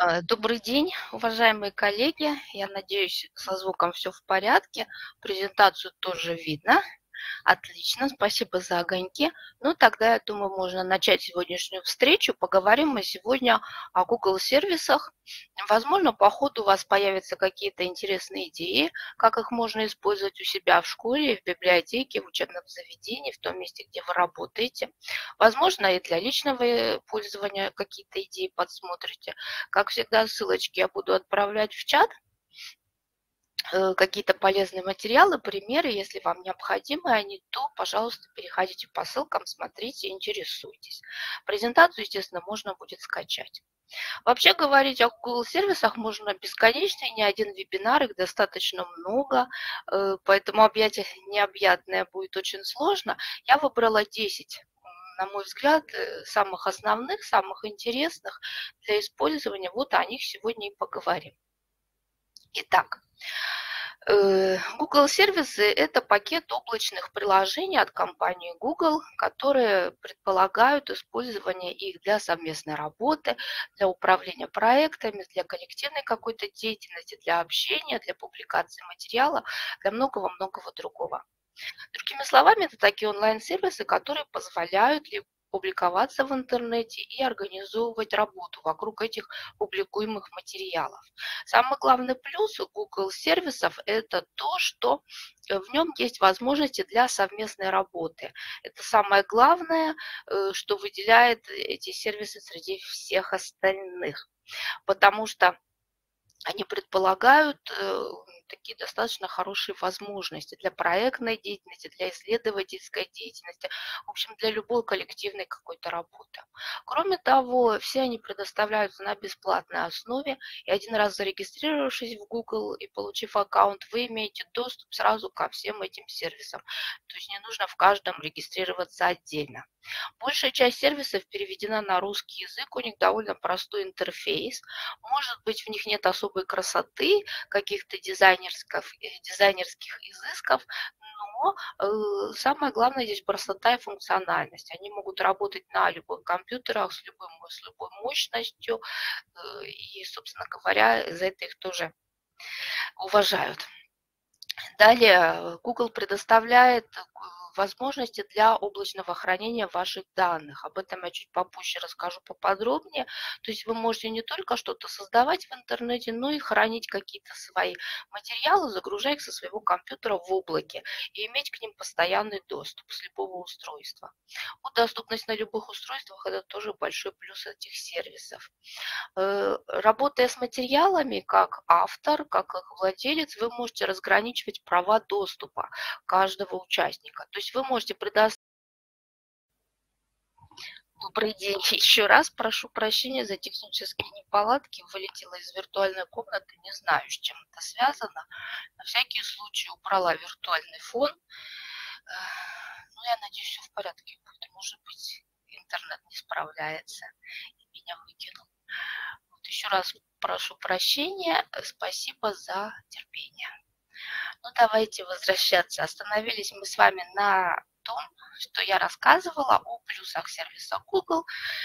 Э, добрый день, уважаемые коллеги. Я надеюсь, со звуком все в порядке. Презентацию тоже видно. Отлично, спасибо за огоньки. Ну, тогда, я думаю, можно начать сегодняшнюю встречу. Поговорим мы сегодня о Google сервисах. Возможно, по ходу у вас появятся какие-то интересные идеи, как их можно использовать у себя в школе, в библиотеке, в учебном заведении, в том месте, где вы работаете. Возможно, и для личного пользования какие-то идеи подсмотрите. Как всегда, ссылочки я буду отправлять в чат. Э, какие-то полезные материалы, примеры, если вам необходимы они, то, пожалуйста, переходите по ссылкам, смотрите, интересуйтесь. Презентацию, естественно, можно будет скачать. Вообще говорить о Google сервисах можно бесконечно, и не один вебинар, их достаточно много, э, поэтому объять необъятное будет очень сложно. Я выбрала 10 на мой взгляд, э, самых основных, самых интересных для использования. Вот о них сегодня и поговорим. Итак, Google сервисы – это пакет облачных приложений от компании Google, которые предполагают использование их для совместной работы, для управления проектами, для коллективной какой-то деятельности, для общения, для публикации материала, для многого-многого другого. Другими словами, это такие онлайн-сервисы, которые позволяют публиковаться в интернете и организовывать работу вокруг этих публикуемых материалов. Самый главный плюс Google сервисов – это то, что в нем есть возможности для совместной работы. Это самое главное, э, что выделяет эти сервисы среди всех остальных. Потому что они предполагают э, такие достаточно хорошие возможности для проектной деятельности, для исследовательской деятельности, в общем, для любой коллективной какой-то работы. Кроме того, все они предоставляются на бесплатной основе, и один раз зарегистрировавшись в Google и получив аккаунт, вы имеете доступ сразу ко всем этим сервисам. То есть не нужно в каждом регистрироваться отдельно. Большая часть сервисов переведена на русский язык, у них довольно простой интерфейс. Может быть, в них нет особой красоты, каких-то дизайнерских, э, дизайнерских изысков, но э, самое главное здесь простота и функциональность. Они могут работать на любых компьютерах с, любым, с любой мощностью, э, и, собственно говоря, за это их тоже уважают. Далее Google предоставляет возможности для облачного хранения ваших данных. Об этом я чуть попозже расскажу поподробнее. То есть вы можете не только что-то создавать в интернете, но и хранить какие-то свои материалы, загружая их со своего компьютера в облаке и иметь к ним постоянный доступ с любого устройства. Вот доступность на любых устройствах – это тоже большой плюс этих сервисов. Э, работая с материалами, как автор, как их владелец, вы можете разграничивать права доступа каждого участника. То есть есть вы можете предоставить Добрый день. Еще раз прошу прощения за технические неполадки. Вылетела из виртуальной комнаты. Не знаю, с чем это связано. На всякий случай убрала виртуальный фон. Ну, я надеюсь, все в порядке будет. Может быть, интернет не справляется и меня выкинул. Вот еще раз прошу прощения. Спасибо за терпение. Ну, давайте возвращаться. Остановились мы с вами на том, что я рассказывала о плюсах сервиса Google,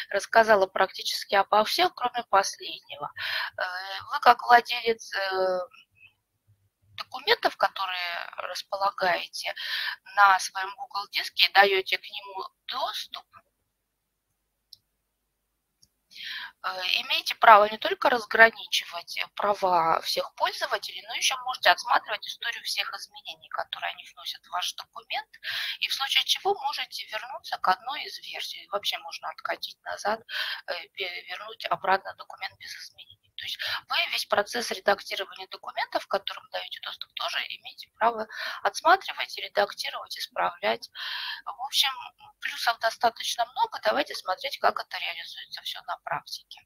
рассказала практически обо всех, кроме последнего. Э, вы как владелец э, документов, которые располагаете на своем Google диске и даете к нему доступ, Э, имеете право не только разграничивать права всех пользователей, но еще можете отсматривать историю всех изменений, которые они вносят в ваш документ, и в случае чего можете вернуться к одной из версий. Вообще можно откатить назад, э, вернуть обратно документ без изменений. То есть вы весь процесс редактирования документов, которым даете доступ, тоже имеете право отсматривать, редактировать, исправлять. В общем, плюсов достаточно много. Давайте смотреть, как это реализуется все на практике.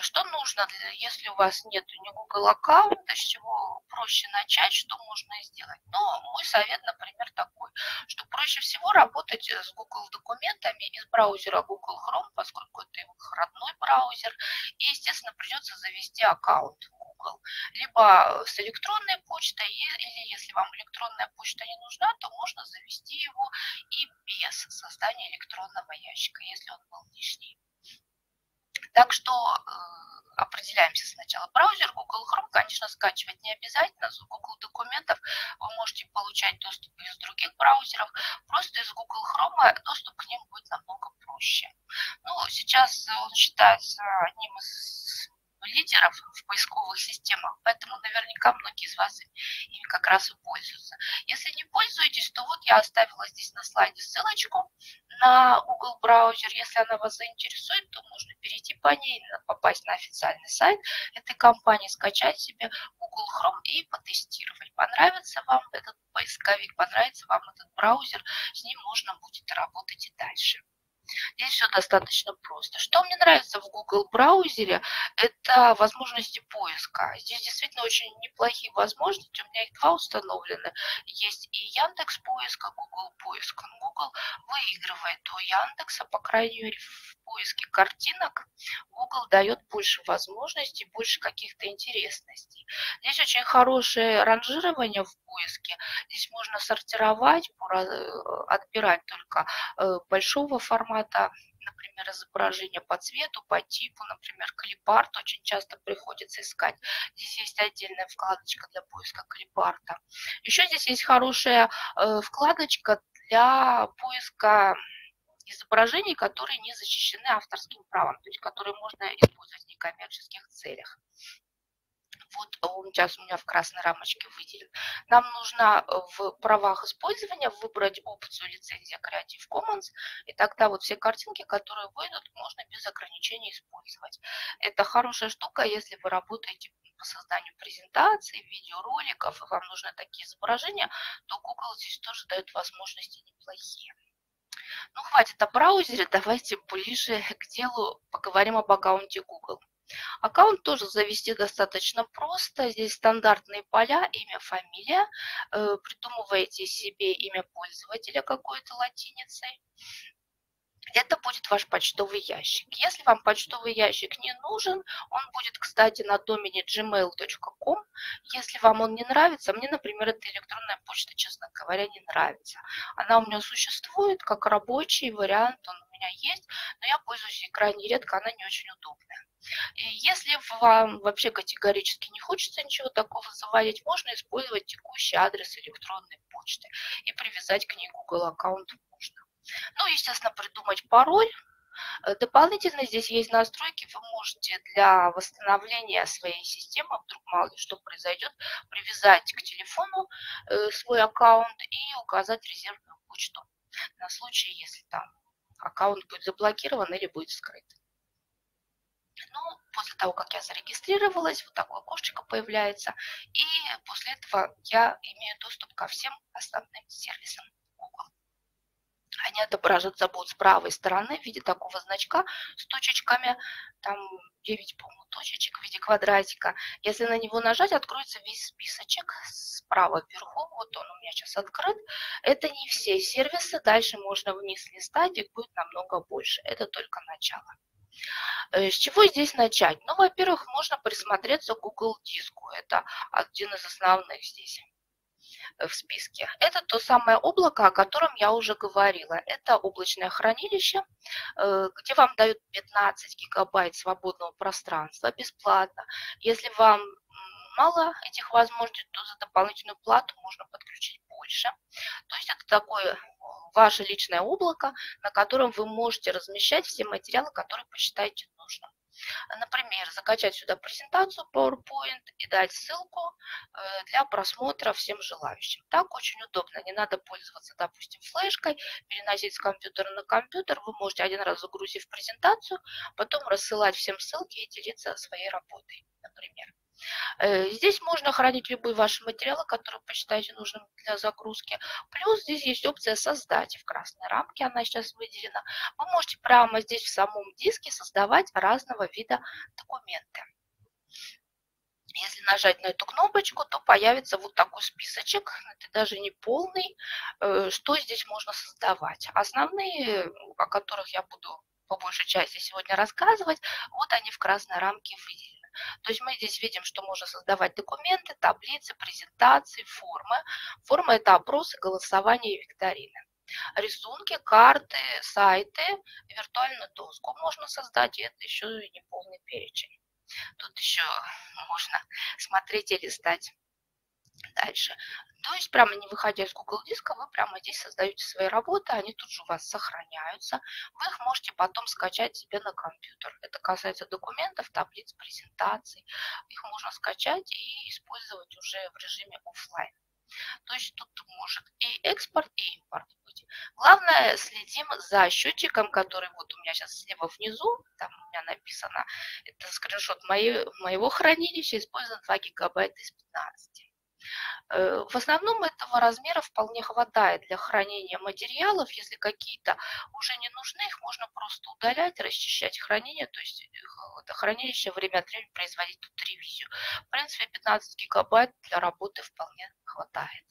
Что нужно, если у вас нет ни Google аккаунта, с чего проще начать, что можно сделать? Но мой совет, например, такой, что проще всего работать с Google документами из браузера Google Chrome, поскольку это его родной браузер, и, естественно, придется завести аккаунт Google. Либо с электронной почтой, или если вам электронная почта не нужна, то можно завести его и без создания электронного ящика, если он был лишний. Так что э, определяемся сначала. Браузер Google Chrome, конечно, скачивать не обязательно. С Google документов вы можете получать доступ из других браузеров. Просто из Google Chrome доступ к ним будет намного проще. Ну, сейчас он считается одним из лидеров в поисковых системах, поэтому наверняка многие из вас ими как раз и пользуются. Если не пользуетесь, то вот я оставила здесь на слайде ссылочку на Google браузер. Если она вас заинтересует, то можно перейти по ней, попасть на официальный сайт этой компании, скачать себе Google Chrome и потестировать. Понравится вам этот поисковик, понравится вам этот браузер, с ним можно будет работать и дальше. Здесь все достаточно просто. Что мне нравится в Google браузере, это возможности поиска. Здесь действительно очень неплохие возможности. У меня их два установлены. Есть и Яндекс поиск, и Google поиск. Google выигрывает у Яндекса, по крайней мере, в поиске картинок. Google дает больше возможностей, больше каких-то интересностей. Здесь очень хорошее ранжирование в поиске. Здесь можно сортировать, отбирать только э, большого формата, например, изображение по цвету, по типу, например, клипарт очень часто приходится искать. Здесь есть отдельная вкладочка для поиска клипарта. Еще здесь есть хорошая э, вкладочка для поиска изображений, которые не защищены авторским правом, то есть которые можно использовать в некоммерческих целях. Вот он сейчас у меня в красной рамочке выделен. Нам нужно э, в правах использования выбрать опцию лицензия Creative Commons, и тогда вот все картинки, которые выйдут, можно без ограничений использовать. Это хорошая штука, если вы работаете по созданию презентаций, видеороликов, и вам нужны такие изображения, то Google здесь тоже дает возможности неплохие. Ну, хватит о браузере, давайте ближе к делу поговорим об аккаунте Google. Аккаунт тоже завести достаточно просто. Здесь стандартные поля, имя, фамилия. Э, придумываете себе имя пользователя какой-то латиницей это будет ваш почтовый ящик. Если вам почтовый ящик не нужен, он будет, кстати, на домене gmail.com. Если вам он не нравится, мне, например, эта электронная почта, честно говоря, не нравится. Она у меня существует как рабочий вариант, он у меня есть, но я пользуюсь ей крайне редко, она не очень удобная. И если вам вообще категорически не хочется ничего такого заводить, можно использовать текущий адрес электронной почты и привязать к ней Google аккаунт можно. Ну, естественно, придумать пароль. Э, дополнительно здесь есть настройки, вы можете для восстановления своей системы, вдруг мало ли что произойдет, привязать к телефону э, свой аккаунт и указать резервную почту на случай, если там аккаунт будет заблокирован или будет скрыт. Ну, после того, как я зарегистрировалась, вот такое окошечко появляется, и после этого я имею доступ ко всем основным сервисам Google. Они отображаться будут с правой стороны в виде такого значка с точечками, там 9, по-моему, точечек в виде квадратика. Если на него нажать, откроется весь списочек справа вверху. Вот он у меня сейчас открыт. Это не все сервисы. Дальше можно вниз листать, их будет намного больше. Это только начало. Э, с чего здесь начать? Ну, во-первых, можно присмотреться к Google Диску. Это один из основных здесь в списке. Это то самое облако, о котором я уже говорила. Это облачное хранилище, э, где вам дают 15 гигабайт свободного пространства бесплатно. Если вам мало этих возможностей, то за дополнительную плату можно подключить больше. То есть это такое ваше личное облако, на котором вы можете размещать все материалы, которые посчитаете нужным. Например, закачать сюда презентацию PowerPoint и дать ссылку э, для просмотра всем желающим. Так очень удобно. Не надо пользоваться, допустим, флешкой, переносить с компьютера на компьютер. Вы можете один раз загрузив презентацию, потом рассылать всем ссылки и делиться своей работой, например. Э, здесь можно хранить любые ваши материалы, которые посчитаете нужным для загрузки. Плюс здесь есть опция «Создать» в красной рамке, она сейчас выделена. Вы можете прямо здесь в самом диске создавать разного вида документы. Если нажать на эту кнопочку, то появится вот такой списочек, это даже не полный, э, что здесь можно создавать. Основные, о которых я буду по большей части сегодня рассказывать, вот они в красной рамке выделены. То есть мы здесь видим, что можно создавать документы, таблицы, презентации, формы. Форма – это опросы, голосование и викторины. Рисунки, карты, сайты, виртуальную доску можно создать, и это еще не полный перечень. Тут еще можно смотреть и листать дальше. То есть прямо не выходя из Google диска, вы прямо здесь создаете свои работы, они тут же у вас сохраняются. Вы их можете потом скачать себе на компьютер. Это касается документов, таблиц, презентаций. Их можно скачать и использовать уже в режиме офлайн. То есть тут может и экспорт, и импорт быть. Главное, следим за счетчиком, который вот у меня сейчас слева внизу, там у меня написано, это скриншот моего хранилища, используем 2 гигабайта из 15. Э, в основном этого размера вполне хватает для хранения материалов. Если какие-то уже не нужны, их можно просто удалять, расчищать хранение, то есть это хранилище время от времени производить тут ревизию. В принципе, 15 гигабайт для работы вполне хватает.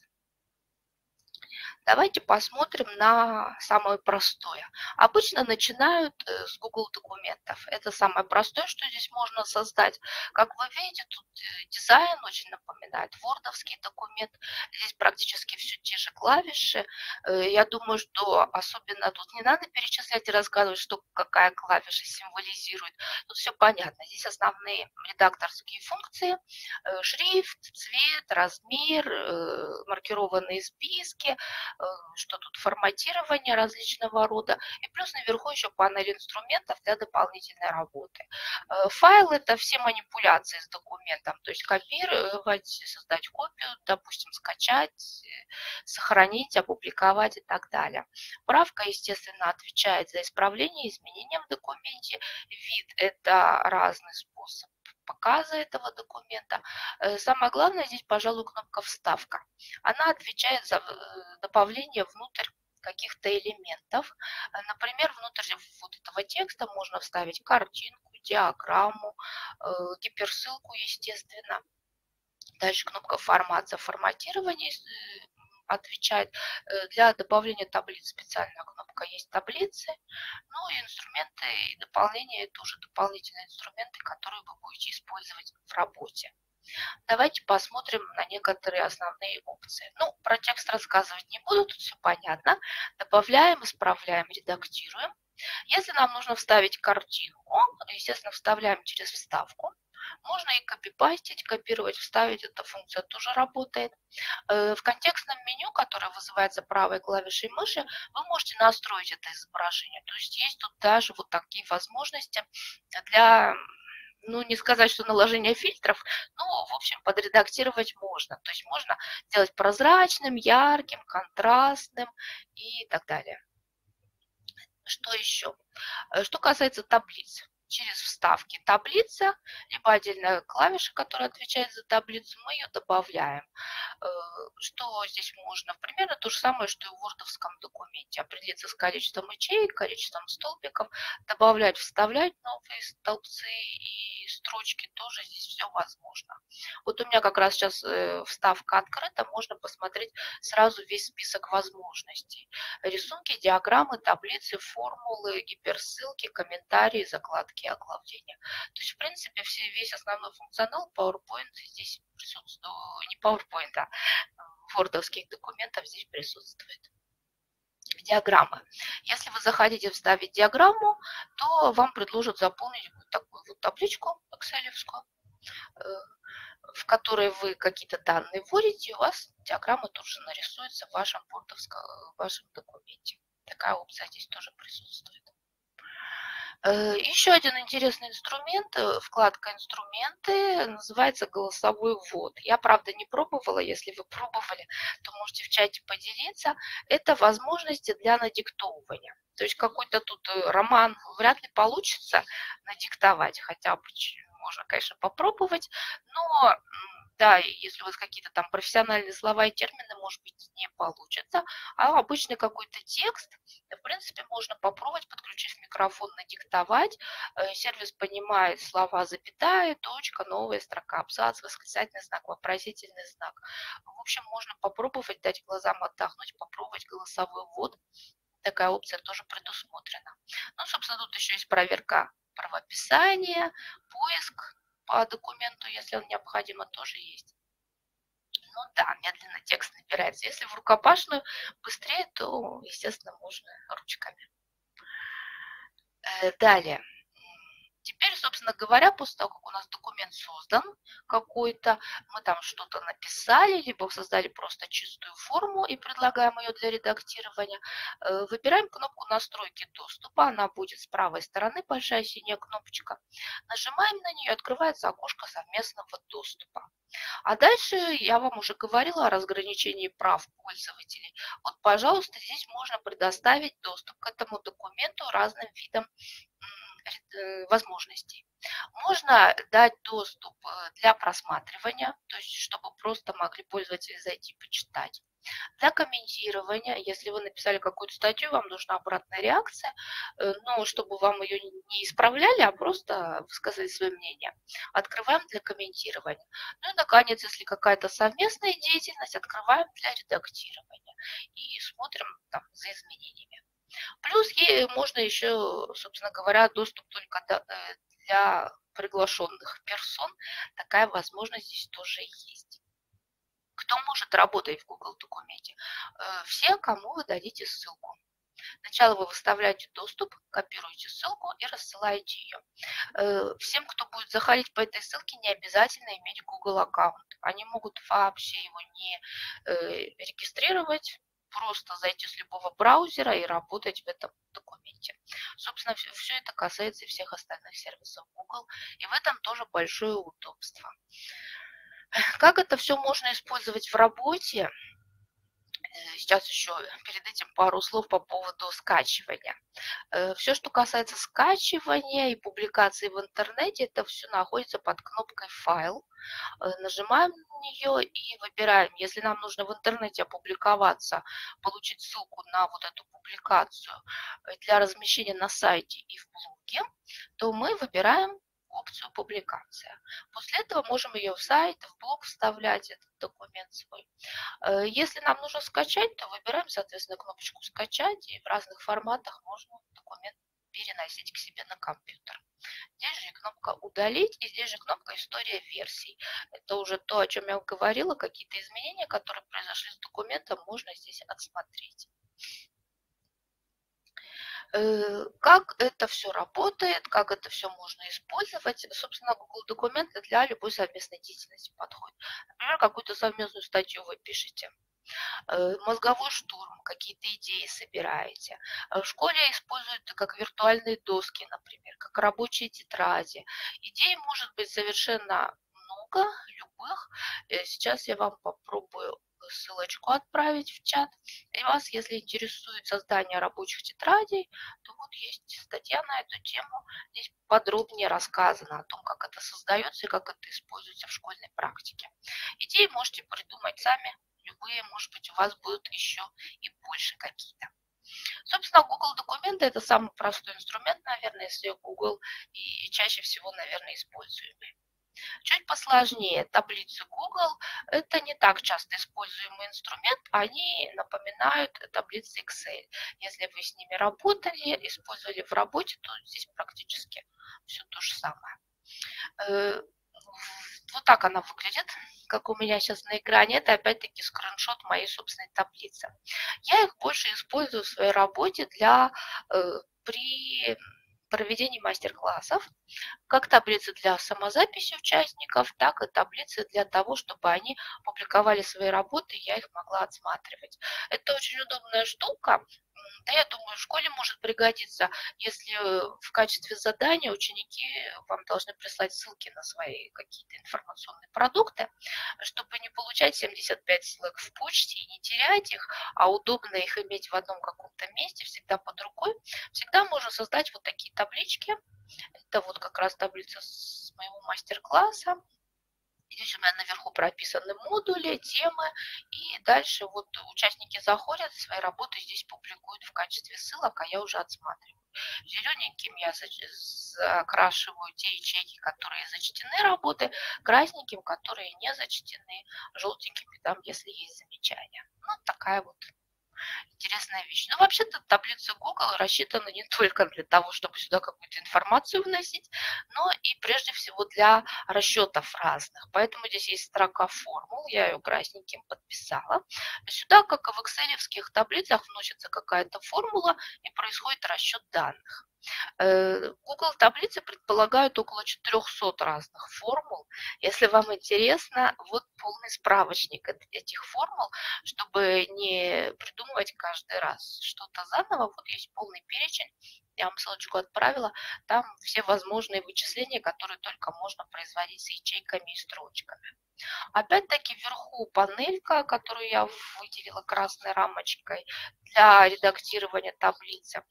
Давайте посмотрим на самое простое. Обычно начинают э, с Google документов. Это самое простое, что здесь можно создать. Как вы видите, тут э, дизайн очень напоминает вордовский документ. Здесь практически все те же клавиши. Э, я думаю, что особенно тут не надо перечислять и рассказывать, что какая клавиша символизирует. Тут все понятно. Здесь основные редакторские функции. Шрифт, цвет, размер, маркированные списки, что тут форматирование различного рода, и плюс наверху еще панель инструментов для дополнительной работы. Э, файл – это все манипуляции с документом, то есть копировать, создать копию, допустим, скачать, сохранить, опубликовать и так далее. Правка, естественно, отвечает за исправление изменения в документе. Вид – это разный способ показа этого документа. Э, самое главное здесь, пожалуй, кнопка «Вставка». Она отвечает за э, добавление внутрь каких-то элементов. Э, например, внутрь вот этого текста можно вставить картинку, диаграмму, гиперссылку, естественно. Дальше кнопка «Формат» за форматирование отвечает. Э, для добавления таблиц специальная кнопка есть таблицы. Ну и инструменты и дополнения – тоже дополнительные инструменты, которые вы будете использовать в работе. Давайте посмотрим на некоторые основные опции. Ну, про текст рассказывать не буду, тут все понятно. Добавляем, исправляем, редактируем. Если нам нужно вставить картинку, естественно, вставляем через вставку. Можно и копипастить, копировать, вставить, эта функция тоже работает. Э, в контекстном меню, которое вызывается правой клавишей мыши, вы можете настроить это изображение. То есть есть тут даже вот такие возможности для ну, не сказать, что наложение фильтров, но, в общем, подредактировать можно. То есть можно сделать прозрачным, ярким, контрастным и так далее. Что еще? Э, что касается таблиц через вставки таблица, либо отдельная клавиша, которая отвечает за таблицу, мы ее добавляем. Э, что здесь можно? Примерно то же самое, что и в вордовском документе. Определиться с количеством ячеек, количеством столбиков, добавлять, вставлять новые столбцы и строчки, тоже здесь все возможно. Вот у меня как раз сейчас э, вставка открыта, можно посмотреть сразу весь список возможностей. Рисунки, диаграммы, таблицы, формулы, гиперссылки, комментарии, закладки языке оглавления. То есть, в принципе, все, весь основной функционал PowerPoint здесь присутствует, не PowerPoint, а вордовских документов здесь присутствует диаграммы. Если вы захотите вставить диаграмму, то вам предложат заполнить вот такую вот табличку excel э, в которой вы какие-то данные вводите, и у вас диаграмма тут же нарисуется в вашем, в вашем документе. Такая опция здесь тоже присутствует. Э, Еще один интересный инструмент, э, вкладка «Инструменты», называется «Голосовой ввод». Я, правда, не пробовала. Если вы пробовали, то можете в чате поделиться. Это возможности для надиктовывания. То есть какой-то тут э, роман вряд ли получится надиктовать, хотя можно, конечно, попробовать, но да, если у вас какие-то там профессиональные слова и термины, может быть, не получится, а обычный какой-то текст, в принципе, можно попробовать, подключив микрофон, надиктовать. Э, сервис понимает слова запятая, точка, новая строка, абзац, восклицательный знак, вопросительный знак. В общем, можно попробовать, дать глазам отдохнуть, попробовать голосовой ввод. Такая опция тоже предусмотрена. Ну, собственно, тут еще есть проверка правописания, поиск по документу, если он необходимо, тоже есть. Ну да, медленно текст набирается. Если в рукопашную быстрее, то, естественно, можно ручками. Э, далее. Теперь собственно говоря, после того, как у нас документ создан какой-то, мы там что-то написали, либо создали просто чистую форму и предлагаем ее для редактирования, э, выбираем кнопку «Настройки доступа», она будет с правой стороны, большая синяя кнопочка. Нажимаем на нее, открывается окошко совместного доступа. А дальше я вам уже говорила о разграничении прав пользователей. Вот, пожалуйста, здесь можно предоставить доступ к этому документу разным видам возможностей. Можно дать доступ э, для просматривания, то есть чтобы просто могли пользователи зайти почитать. Для комментирования, если вы написали какую-то статью, вам нужна обратная реакция, э, но чтобы вам ее не исправляли, а просто высказали свое мнение. Открываем для комментирования. Ну и, наконец, если какая-то совместная деятельность, открываем для редактирования и смотрим там за изменениями. Плюс можно еще, собственно говоря, доступ только э, для приглашенных персон. Такая возможность здесь тоже есть. Кто может работать в Google документе? Э, все, кому вы дадите ссылку. Сначала вы выставляете доступ, копируете ссылку и рассылаете ее. Э, всем, кто будет заходить по этой ссылке, не обязательно иметь Google аккаунт. Они могут вообще его не регистрировать, просто зайти с любого браузера и работать в этом документе. Собственно, все, все это касается всех остальных сервисов Google, и в этом тоже большое удобство. Как это все можно использовать в работе? Э, сейчас еще перед этим пару слов по поводу скачивания. Э, все, что касается скачивания и публикации в интернете, это все находится под кнопкой «Файл». Э, нажимаем на нее и выбираем, если нам нужно в интернете опубликоваться, получить ссылку на вот эту публикацию для размещения на сайте и в блоге, то мы выбираем опцию «Публикация». После этого можем ее в сайт, в блог вставлять, этот документ свой. Э, если нам нужно скачать, то выбираем, соответственно, кнопочку «Скачать», и в разных форматах можно документ переносить к себе на компьютер. Здесь же кнопка «Удалить» и здесь же кнопка «История версий». Это уже то, о чем я говорила, какие-то изменения, которые произошли с документом, можно здесь отсмотреть. Э, как это все работает, как это все можно использовать. Собственно, Google документы для любой совместной деятельности подходят. Например, какую-то совместную статью вы пишете э, мозговой штурм, какие-то идеи собираете. Э, в школе используют как виртуальные доски, например, как рабочие тетради. Идей может быть совершенно много, любых. Сейчас я вам попробую ссылочку отправить в чат. И вас, если интересует создание рабочих тетрадей, то вот есть статья на эту тему. Здесь подробнее рассказано о том, как это создается и как это используется в школьной практике. Идеи можете придумать сами, любые, может быть, у вас будут еще и больше какие-то. Собственно, Google документы это самый простой инструмент, наверное, если Google и чаще всего, наверное, используемый. Чуть посложнее таблицы Google – это не так часто используемый инструмент, они напоминают таблицы Excel. Если вы с ними работали, использовали в работе, то здесь практически все то же самое. Э, вот так она выглядит, как у меня сейчас на экране. Это опять-таки скриншот моей собственной таблицы. Я их больше использую в своей работе для э, при проведении мастер-классов, как таблицы для самозаписи участников, так и таблицы для того, чтобы они публиковали свои работы, и я их могла отсматривать. Это очень удобная штука, да, я думаю, в школе может пригодиться, если в качестве задания ученики вам должны прислать ссылки на свои какие-то информационные продукты, чтобы не получать 75 ссылок в почте и не терять их, а удобно их иметь в одном каком-то месте, всегда под рукой. Всегда можно создать вот такие таблички. Это вот как раз таблица с моего мастер-класса. Здесь у меня наверху прописаны модули, темы, и дальше вот участники заходят, свои работы здесь публикуют в качестве ссылок, а я уже отсматриваю. Зелененьким я закрашиваю те ячейки, которые зачтены работы, красненьким, которые не зачтены, желтенькими там, если есть замечания. Ну, такая вот интересная вещь. Но вообще-то таблица Google рассчитана не только для того, чтобы сюда какую-то информацию вносить, но и прежде всего для расчетов разных. Поэтому здесь есть строка формул, я ее красненьким подписала. Сюда, как и в excel таблицах, вносится какая-то формула и происходит расчет данных. Э, Google таблицы предполагают около 400 разных формул. Если вам интересно, вот полный справочник этих формул, чтобы не придумывать каждый раз что-то заново. Вот есть полный перечень, я вам ссылочку отправила. Там все возможные вычисления, которые только можно производить с ячейками и строчками. Опять-таки вверху панелька, которую я выделила красной рамочкой для редактирования таблицы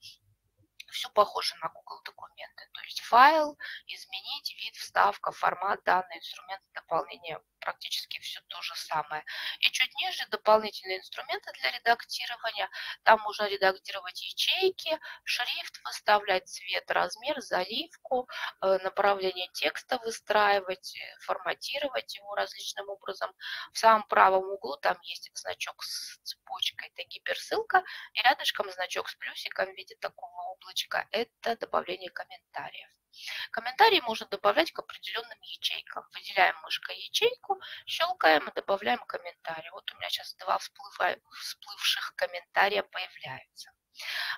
все похоже на Google документы. То есть файл, изменить, вид, вставка, формат, данные, инструменты дополнения, практически все то же самое. И чуть ниже дополнительные инструменты для редактирования. Там можно редактировать ячейки, шрифт выставлять, цвет, размер, заливку, э, направление текста выстраивать, э, форматировать его различным образом. В самом правом углу там есть значок с цепочкой, это гиперссылка, и рядышком значок с плюсиком в виде такого облачка, это добавление комментариев. Комментарии можно добавлять к определенным ячейкам. Выделяем мышкой ячейку, щелкаем и добавляем комментарий. Вот у меня сейчас два всплывших комментария появляются.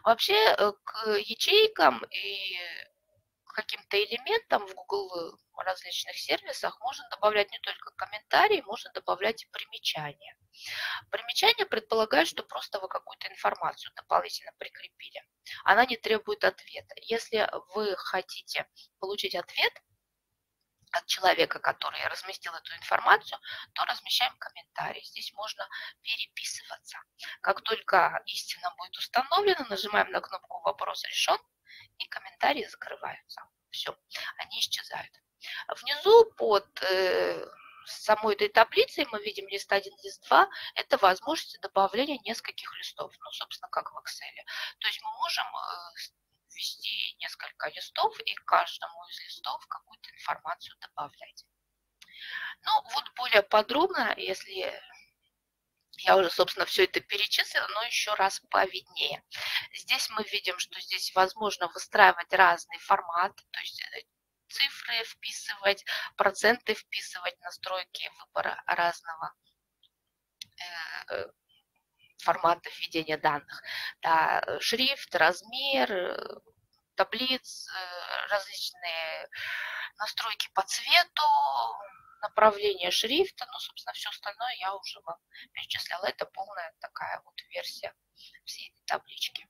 Вообще э, к ячейкам и каким-то элементам в Google различных сервисах можно добавлять не только комментарии, можно добавлять и примечания. Примечание предполагает, что просто вы какую-то информацию дополнительно прикрепили. Она не требует ответа. Если вы хотите получить ответ от человека, который разместил эту информацию, то размещаем комментарий. Здесь можно переписываться. Как только истина будет установлена, нажимаем на кнопку «Вопрос решен», и комментарии закрываются. Все, они исчезают. Внизу под э, самой этой таблицей мы видим лист 1, лист 2. Это возможность добавления нескольких листов, ну, собственно, как в Excel. То есть мы можем э, ввести несколько листов и каждому из листов какую-то информацию добавлять. Ну, вот более подробно, если я уже, собственно, все это перечислила, но еще раз повиднее. Здесь мы видим, что здесь возможно выстраивать разные форматы, то есть э, цифры вписывать, проценты вписывать, настройки выбора разного э, формата введения данных. Да, шрифт, размер, э, таблиц, различные настройки по цвету, направление шрифта, ну, собственно, все остальное я уже вам перечисляла. Это полная такая вот версия всей этой таблички.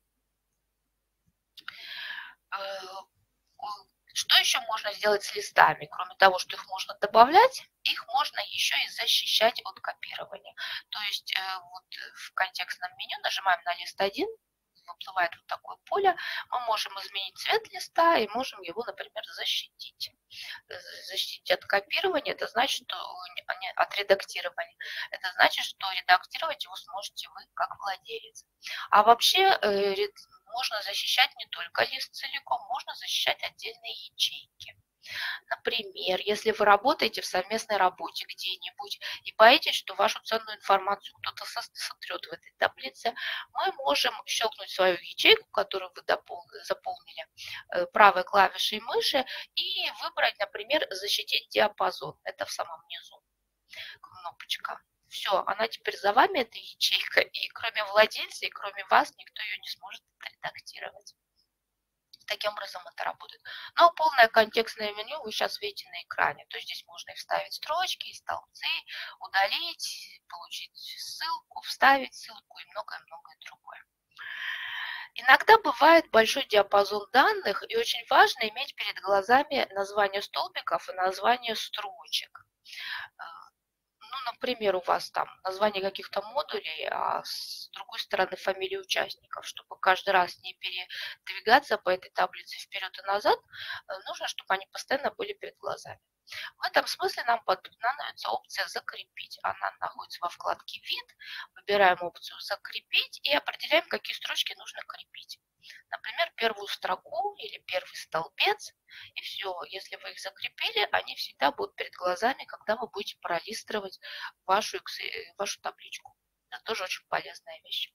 Э, что еще можно сделать с листами? Кроме того, что их можно добавлять, их можно еще и защищать от копирования. То есть э, вот в контекстном меню нажимаем на лист 1, выплывает вот такое поле, мы можем изменить цвет листа и можем его, например, защитить. Защитить от копирования, это значит, что от редактирования. Это значит, что редактировать его сможете вы как владелец. А вообще э, можно защищать не только лист целиком, можно защищать отдельные ячейки. Например, если вы работаете в совместной работе где-нибудь и боитесь, что вашу ценную информацию кто-то сотрет в этой таблице, мы можем щелкнуть свою ячейку, которую вы заполнили э, правой клавишей мыши и выбрать, например, «Защитить диапазон». Это в самом низу кнопочка. Все, она теперь за вами, эта ячейка, и кроме владельца, и кроме вас никто ее не сможет редактировать. Таким образом это работает. Но полное контекстное меню вы сейчас видите на экране. То есть здесь можно и вставить строчки, и столбцы, удалить, получить ссылку, вставить ссылку и многое-многое другое. Иногда бывает большой диапазон данных, и очень важно иметь перед глазами название столбиков и название строчек ну, например, у вас там название каких-то модулей, а с другой стороны фамилии участников, чтобы каждый раз не передвигаться по этой таблице вперед и назад, э, нужно, чтобы они постоянно были перед глазами. В этом смысле нам понадобится опция «Закрепить». Она находится во вкладке «Вид». Выбираем опцию «Закрепить» и определяем, какие строчки нужно крепить. Например, первую строку или первый столбец. И все, если вы их закрепили, они всегда будут перед глазами, когда вы будете пролистывать вашу, вашу табличку. Это тоже очень полезная вещь.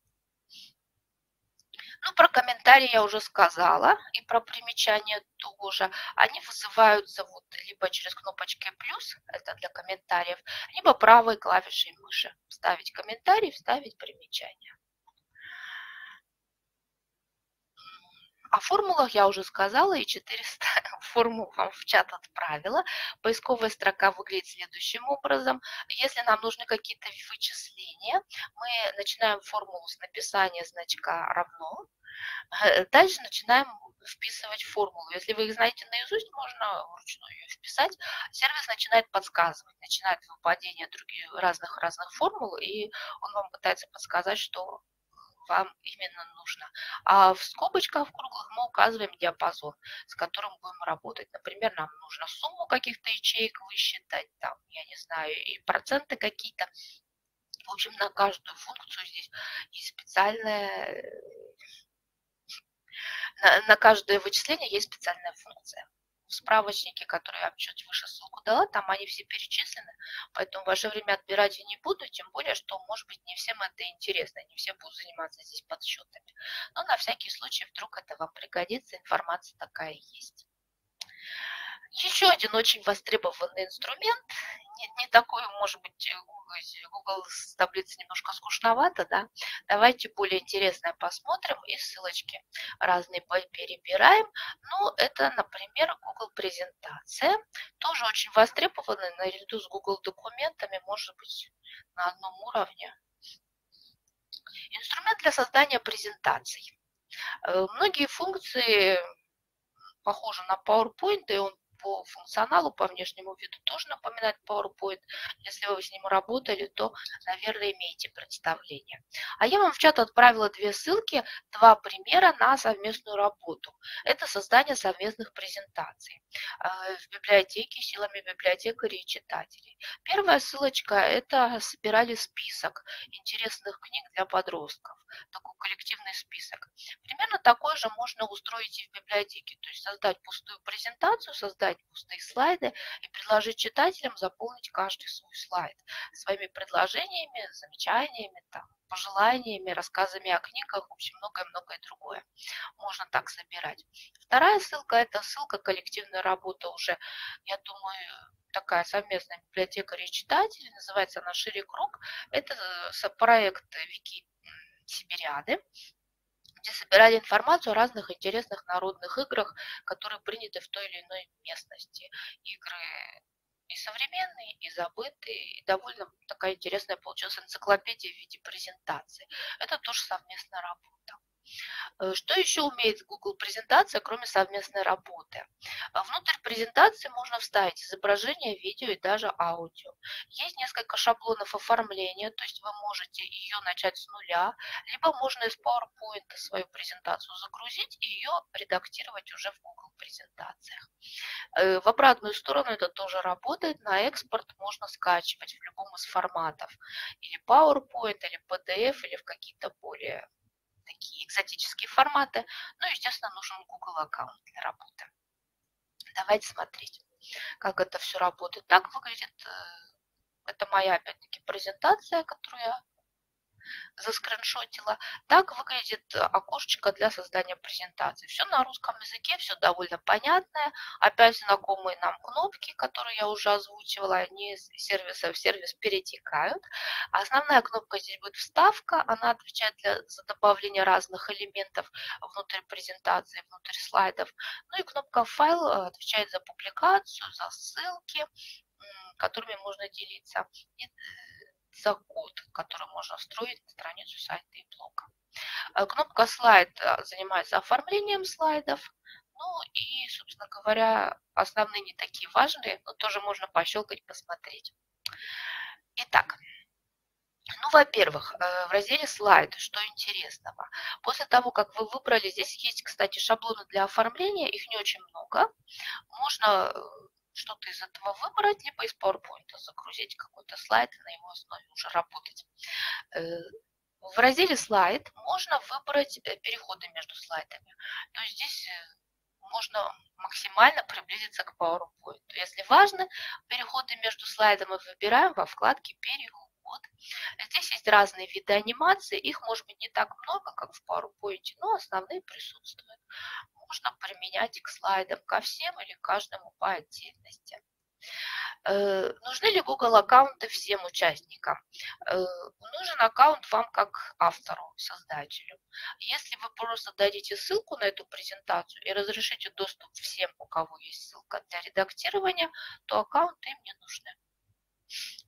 Ну, про комментарии я уже сказала, и про примечания тоже. Они вызываются вот либо через кнопочкой плюс, это для комментариев, либо правой клавишей мыши. Вставить комментарий, вставить примечание. О формулах я уже сказала, и 400 формул вам в чат отправила. Поисковая строка выглядит следующим образом. Если нам нужны какие-то вычисления, мы начинаем формулу с написания значка равно. Э, дальше начинаем вписывать формулу. Если вы их знаете наизусть, можно вручную ее вписать. Сервис начинает подсказывать, начинает выпадение других разных-разных формул, и он вам пытается подсказать, что вам именно нужно. А в скобочках в круглых мы указываем диапазон, с которым будем работать. Например, нам нужно сумму каких-то ячеек высчитать, там, я не знаю, и проценты какие-то. В общем, на каждую функцию здесь есть специальная на, на каждое вычисление есть специальная функция. В справочнике, который я чуть выше ссылку дала, там они все перечислены, поэтому ваше время отбирать я не буду, тем более, что, может быть, не всем это интересно, не все будут заниматься здесь подсчетами. Но на всякий случай, вдруг это вам пригодится, информация такая есть. Еще один очень востребованный инструмент, не, не такой, может быть, Google с таблицей немножко скучновато, да, давайте более интересное посмотрим и ссылочки разные перебираем. Ну, это, например, Google презентация, тоже очень востребованный наряду с Google документами, может быть, на одном уровне. Инструмент для создания презентаций. Э, многие функции похожи на PowerPoint, и он по функционалу, по внешнему виду тоже напоминает PowerPoint. Если вы с ним работали, то, наверное, имеете представление. А я вам в чат отправила две ссылки, два примера на совместную работу. Это создание совместных презентаций в библиотеке силами библиотекарей и читателей. Первая ссылочка – это собирали список интересных книг для подростков, такой коллективный список. Примерно такой же можно устроить и в библиотеке, то есть создать пустую презентацию, создать пустые слайды и предложить читателям заполнить каждый свой слайд своими предложениями, замечаниями, там, пожеланиями, рассказами о книгах, в общем, многое-многое другое. Можно так собирать. Вторая ссылка – это ссылка коллективная работа уже, я думаю, такая совместная библиотека и читателей, называется она «Шире круг». Это э, проект Вики Сибириады, где собирали информацию о разных интересных народных играх, которые приняты в той или иной местности. Игры и современные, и забытые, и довольно такая интересная получилась энциклопедия в виде презентации. Это тоже совместная работа. Э, что еще умеет Google презентация, кроме совместной работы? Э, внутрь презентации можно вставить изображение, видео и даже аудио. Есть несколько шаблонов оформления, то есть вы можете ее начать с нуля, либо можно из PowerPoint свою презентацию загрузить и ее редактировать уже в Google презентациях. Э, в обратную сторону это тоже работает. На экспорт можно скачивать в любом из форматов. Или PowerPoint, или PDF, или в какие-то более такие экзотические форматы. Ну, естественно, нужен Google аккаунт для работы. Давайте смотреть, как это все работает. Так выглядит, э, это моя, опять-таки, презентация, которую я заскриншотила. Так выглядит э, окошечко для создания презентации. Все на русском языке, все довольно понятное. Опять знакомые нам кнопки, которые я уже озвучивала, они из сервиса в сервис перетекают. Основная кнопка здесь будет вставка, она отвечает для, за добавление разных элементов внутрь презентации, внутрь слайдов. Ну и кнопка файл э, отвечает за публикацию, за ссылки, которыми можно делиться. И за код, который можно встроить на страницу сайта и блога. Э, кнопка слайд э, занимается оформлением слайдов. Ну и, собственно говоря, основные не такие важные, но тоже можно пощелкать, посмотреть. Итак, ну, во-первых, э, в разделе слайды, что интересного. После того, как вы выбрали, здесь есть, кстати, шаблоны для оформления, их не очень много. Можно что-то из этого выбрать, либо из PowerPoint загрузить какой-то слайд и на его основе уже работать. Э, в разделе слайд можно выбрать э, переходы между слайдами. То есть здесь э, можно максимально приблизиться к PowerPoint. Если важны переходы между слайдами, выбираем во вкладке «Переход». Здесь есть разные виды анимации, их может быть не так много, как в PowerPoint, но основные присутствуют можно применять к слайдам ко всем или каждому по отдельности. Э, нужны ли Google аккаунты всем участникам? Э, нужен аккаунт вам как автору, создателю. Если вы просто дадите ссылку на эту презентацию и разрешите доступ всем, у кого есть ссылка для редактирования, то аккаунты им не нужны.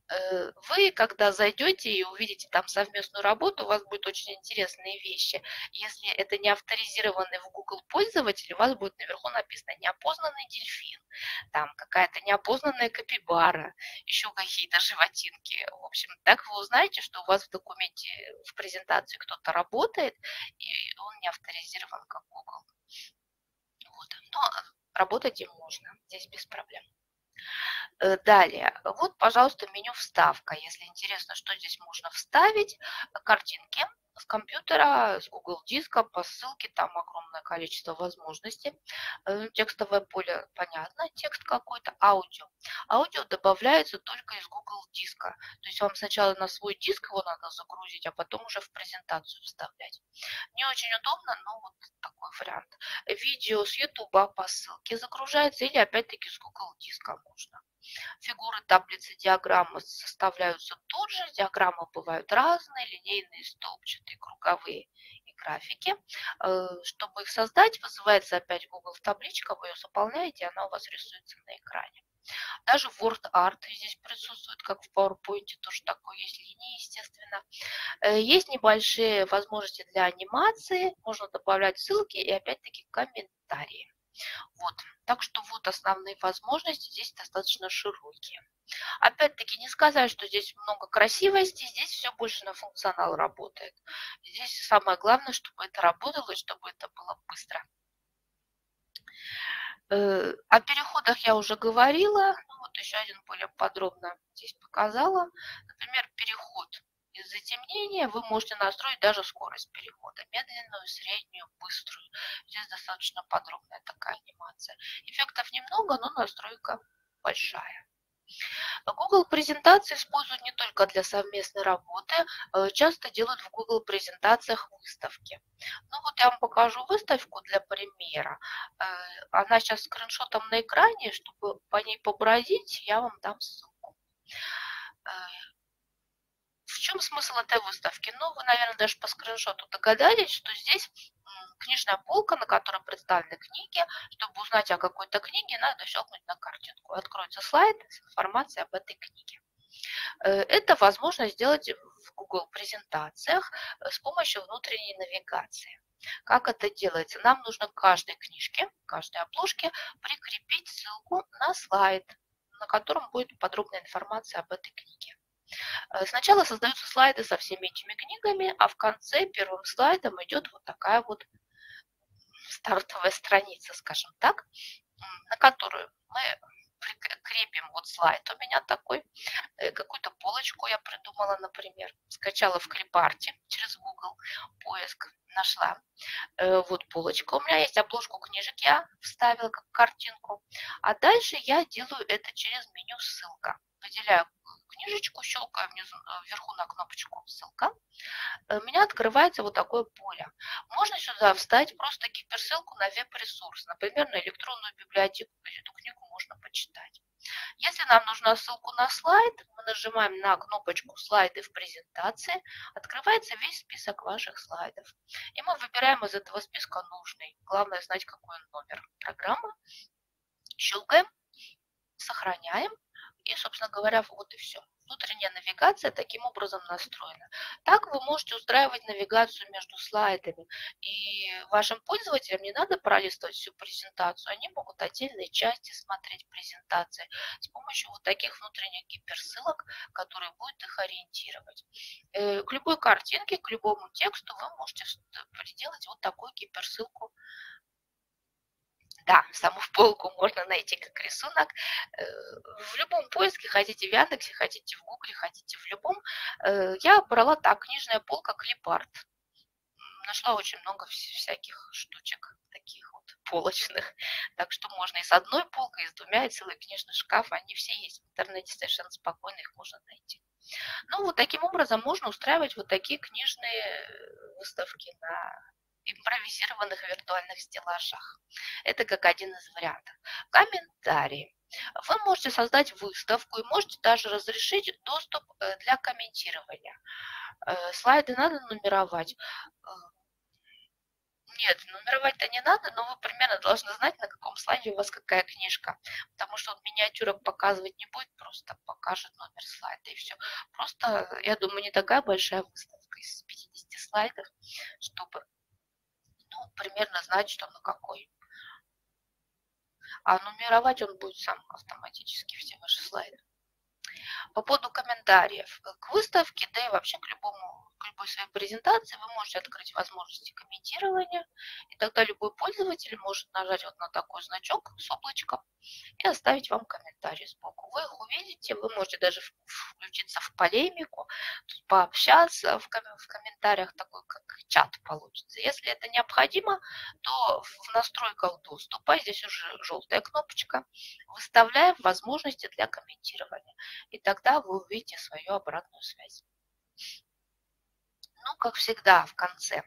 Э, вы, когда зайдете и увидите там совместную работу, у вас будут очень интересные вещи. Если это не авторизированный в Google пользователь, у вас будет наверху написано «неопознанный дельфин», там какая-то неопознанная капибара, еще какие-то животинки. В общем, так вы узнаете, что у вас в документе, в презентации кто-то работает, и он не авторизирован как Google. Вот. Но работать им можно, здесь без проблем. Э, далее, вот, пожалуйста, меню «Вставка». Если интересно, что здесь можно вставить, картинки с компьютера, с Google диска, по ссылке, там огромное количество возможностей. Э, текстовое поле, понятно, текст какой-то, аудио. Аудио добавляется только из Google диска. То есть вам сначала на свой диск его надо загрузить, а потом уже в презентацию вставлять. Не очень удобно, но вот такой вариант. Видео с YouTube по ссылке загружается или опять-таки с Google диска можно. Фигуры таблицы диаграммы составляются тут же. Диаграммы бывают разные, линейные, столбчатые, круговые и графики. Э, чтобы их создать, вызывается опять Google табличка, вы ее заполняете, она у вас рисуется на экране. Даже Word Art здесь присутствует, как в PowerPoint, тоже такое есть линии, естественно. Э, есть небольшие возможности для анимации, можно добавлять ссылки и опять-таки комментарии. Вот. Так что вот основные возможности здесь достаточно широкие. Опять-таки не сказать, что здесь много красивости, здесь все больше на функционал работает. Здесь самое главное, чтобы это работало чтобы это было быстро. Э, о переходах я уже говорила, ну, вот еще один более подробно здесь показала. Например, переход из затемнения вы можете настроить даже скорость перехода. Медленную, среднюю, быструю. Здесь достаточно подробная такая анимация. Эффектов немного, но настройка большая. Google презентации используют не только для совместной работы, э, часто делают в Google презентациях выставки. Ну вот я вам покажу выставку для примера. Э, она сейчас скриншотом на экране, чтобы по ней побродить, я вам дам ссылку. Э, в чем смысл этой выставки? Ну, вы, наверное, даже по скриншоту догадались, что здесь книжная полка, на которой представлены книги. Чтобы узнать о какой-то книге, надо щелкнуть на картинку. Откроется слайд с информацией об этой книге. Э, это возможно сделать в Google презентациях э, с помощью внутренней навигации. Как это делается? Нам нужно к каждой книжке, каждой обложке прикрепить ссылку на слайд, на котором будет подробная информация об этой книге. Э, сначала создаются слайды со всеми этими книгами, а в конце первым слайдом идет вот такая вот стартовая страница, скажем так, на которую мы крепим вот слайд у меня такой, э, какую-то полочку я придумала, например, скачала в клипарте через Google поиск, нашла э, вот полочка. У меня есть обложку книжек, я вставила как картинку, а дальше я делаю это через меню ссылка. Выделяю книжечку, щелкаю внизу, э, вверху на кнопочку ссылка, у меня открывается вот такое поле. Можно сюда вставить просто гиперссылку на веб-ресурс, например, на электронную библиотеку, эту книгу можно почитать. Если нам нужна ссылка на слайд, мы нажимаем на кнопочку «Слайды в презентации», открывается весь список ваших слайдов. И мы выбираем из этого списка нужный. Главное знать, какой он номер программы. Щелкаем, сохраняем и, собственно говоря, вот и все. Внутренняя навигация таким образом настроена. Так вы можете устраивать навигацию между слайдами. И вашим пользователям не надо пролистывать всю презентацию. Они могут отдельные части смотреть презентации с помощью вот таких внутренних гиперссылок, которые будут их ориентировать. Э, к любой картинке, к любому тексту вы можете приделать вот такую гиперссылку да, саму полку можно найти как рисунок. Э, в любом поиске, хотите в Яндексе, хотите в Гугле, хотите в любом. Э, я брала так, книжная полка Клипарт. Нашла очень много всяких штучек таких вот полочных. Так что можно и с одной полкой, и с двумя, и целый книжный шкаф. Они все есть в интернете совершенно спокойно, их можно найти. Ну, вот таким образом можно устраивать вот такие книжные выставки на импровизированных виртуальных стеллажах. Это как один из вариантов. Комментарии. Вы можете создать выставку и можете даже разрешить доступ э, для комментирования. Э, слайды надо нумеровать. Э, нет, нумеровать-то не надо, но вы примерно должны знать, на каком слайде у вас какая книжка. Потому что он миниатюрок показывать не будет, просто покажет номер слайда и все. Просто, я думаю, не такая большая выставка из 50 слайдов, чтобы ну, примерно знать, что на какой. А нумеровать он будет сам автоматически все ваши слайды. По поводу комментариев к выставке, да и вообще к любому любой своей презентации вы можете открыть возможности комментирования, и тогда любой пользователь может нажать вот на такой значок с облачком и оставить вам комментарий сбоку. Вы их увидите, вы можете даже включиться в полемику, пообщаться в, ком в комментариях, такой как чат получится. Если это необходимо, то в настройках доступа, здесь уже желтая кнопочка, выставляем возможности для комментирования. И тогда вы увидите свою обратную связь ну, как всегда, в конце,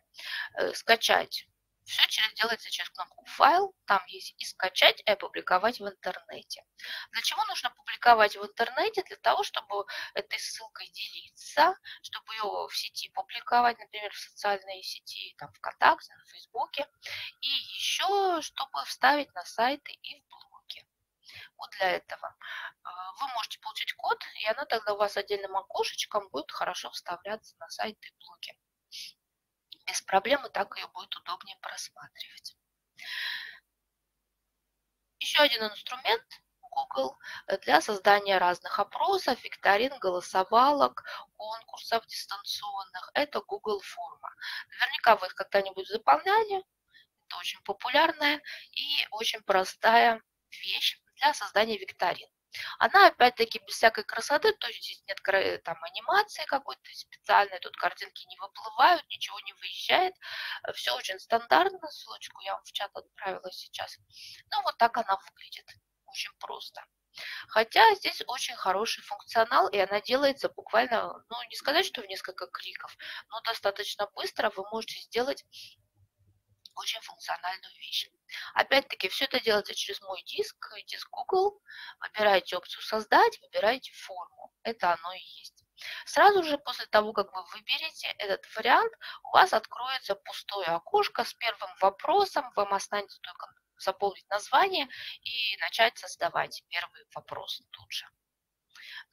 э, скачать. Все через, делается через кнопку «Файл», там есть и скачать, и опубликовать в интернете. Для чего нужно публиковать в интернете? Для того, чтобы этой ссылкой делиться, чтобы ее в сети публиковать, например, в социальные сети, там, ВКонтакте, на Фейсбуке, и еще, чтобы вставить на сайты и в блоги. Вот для этого а, вы можете получить код, и она тогда у вас отдельным окошечком будет хорошо вставляться на сайты и блоги. Без проблем, и так ее будет удобнее просматривать. Еще один инструмент Google для создания разных опросов, викторин, голосовалок, конкурсов дистанционных. Это Google форма. Наверняка вы их когда-нибудь заполняли. Это очень популярная и очень простая вещь для создания викторин. Она, опять-таки, без всякой красоты, то есть здесь нет там анимации какой-то специальной, тут картинки не выплывают, ничего не выезжает. Все очень стандартно, ссылочку я вам в чат отправила сейчас. Ну, вот так она выглядит, очень просто. Хотя здесь очень хороший функционал, и она делается буквально, ну, не сказать, что в несколько кликов, но достаточно быстро вы можете сделать очень функциональную вещь. Опять-таки, все это делается через мой диск, диск Google. Выбираете опцию «Создать», выбираете форму. Это оно и есть. Сразу же после того, как вы выберете этот вариант, у вас откроется пустое окошко с первым вопросом. Вам останется только заполнить название и начать создавать первый вопрос тут же.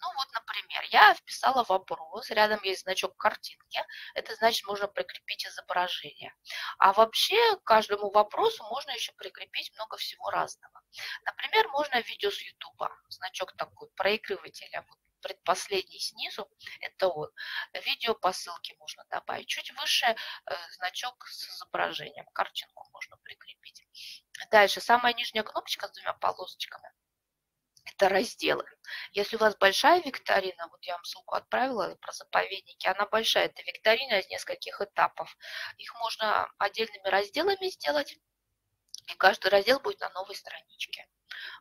Ну вот, например, я вписала вопрос, рядом есть значок картинки, это значит можно прикрепить изображение. А вообще к каждому вопросу можно еще прикрепить много всего разного. Например, можно видео с YouTube, значок такой проигрывателя, вот предпоследний снизу, это он. Видео по ссылке можно добавить. Чуть выше э, значок с изображением, картинку можно прикрепить. Дальше, самая нижняя кнопочка с двумя полосочками это разделы. Если у вас большая викторина, вот я вам ссылку отправила про заповедники, она большая, это викторина из нескольких этапов. Их можно отдельными разделами сделать, и каждый раздел будет на новой страничке.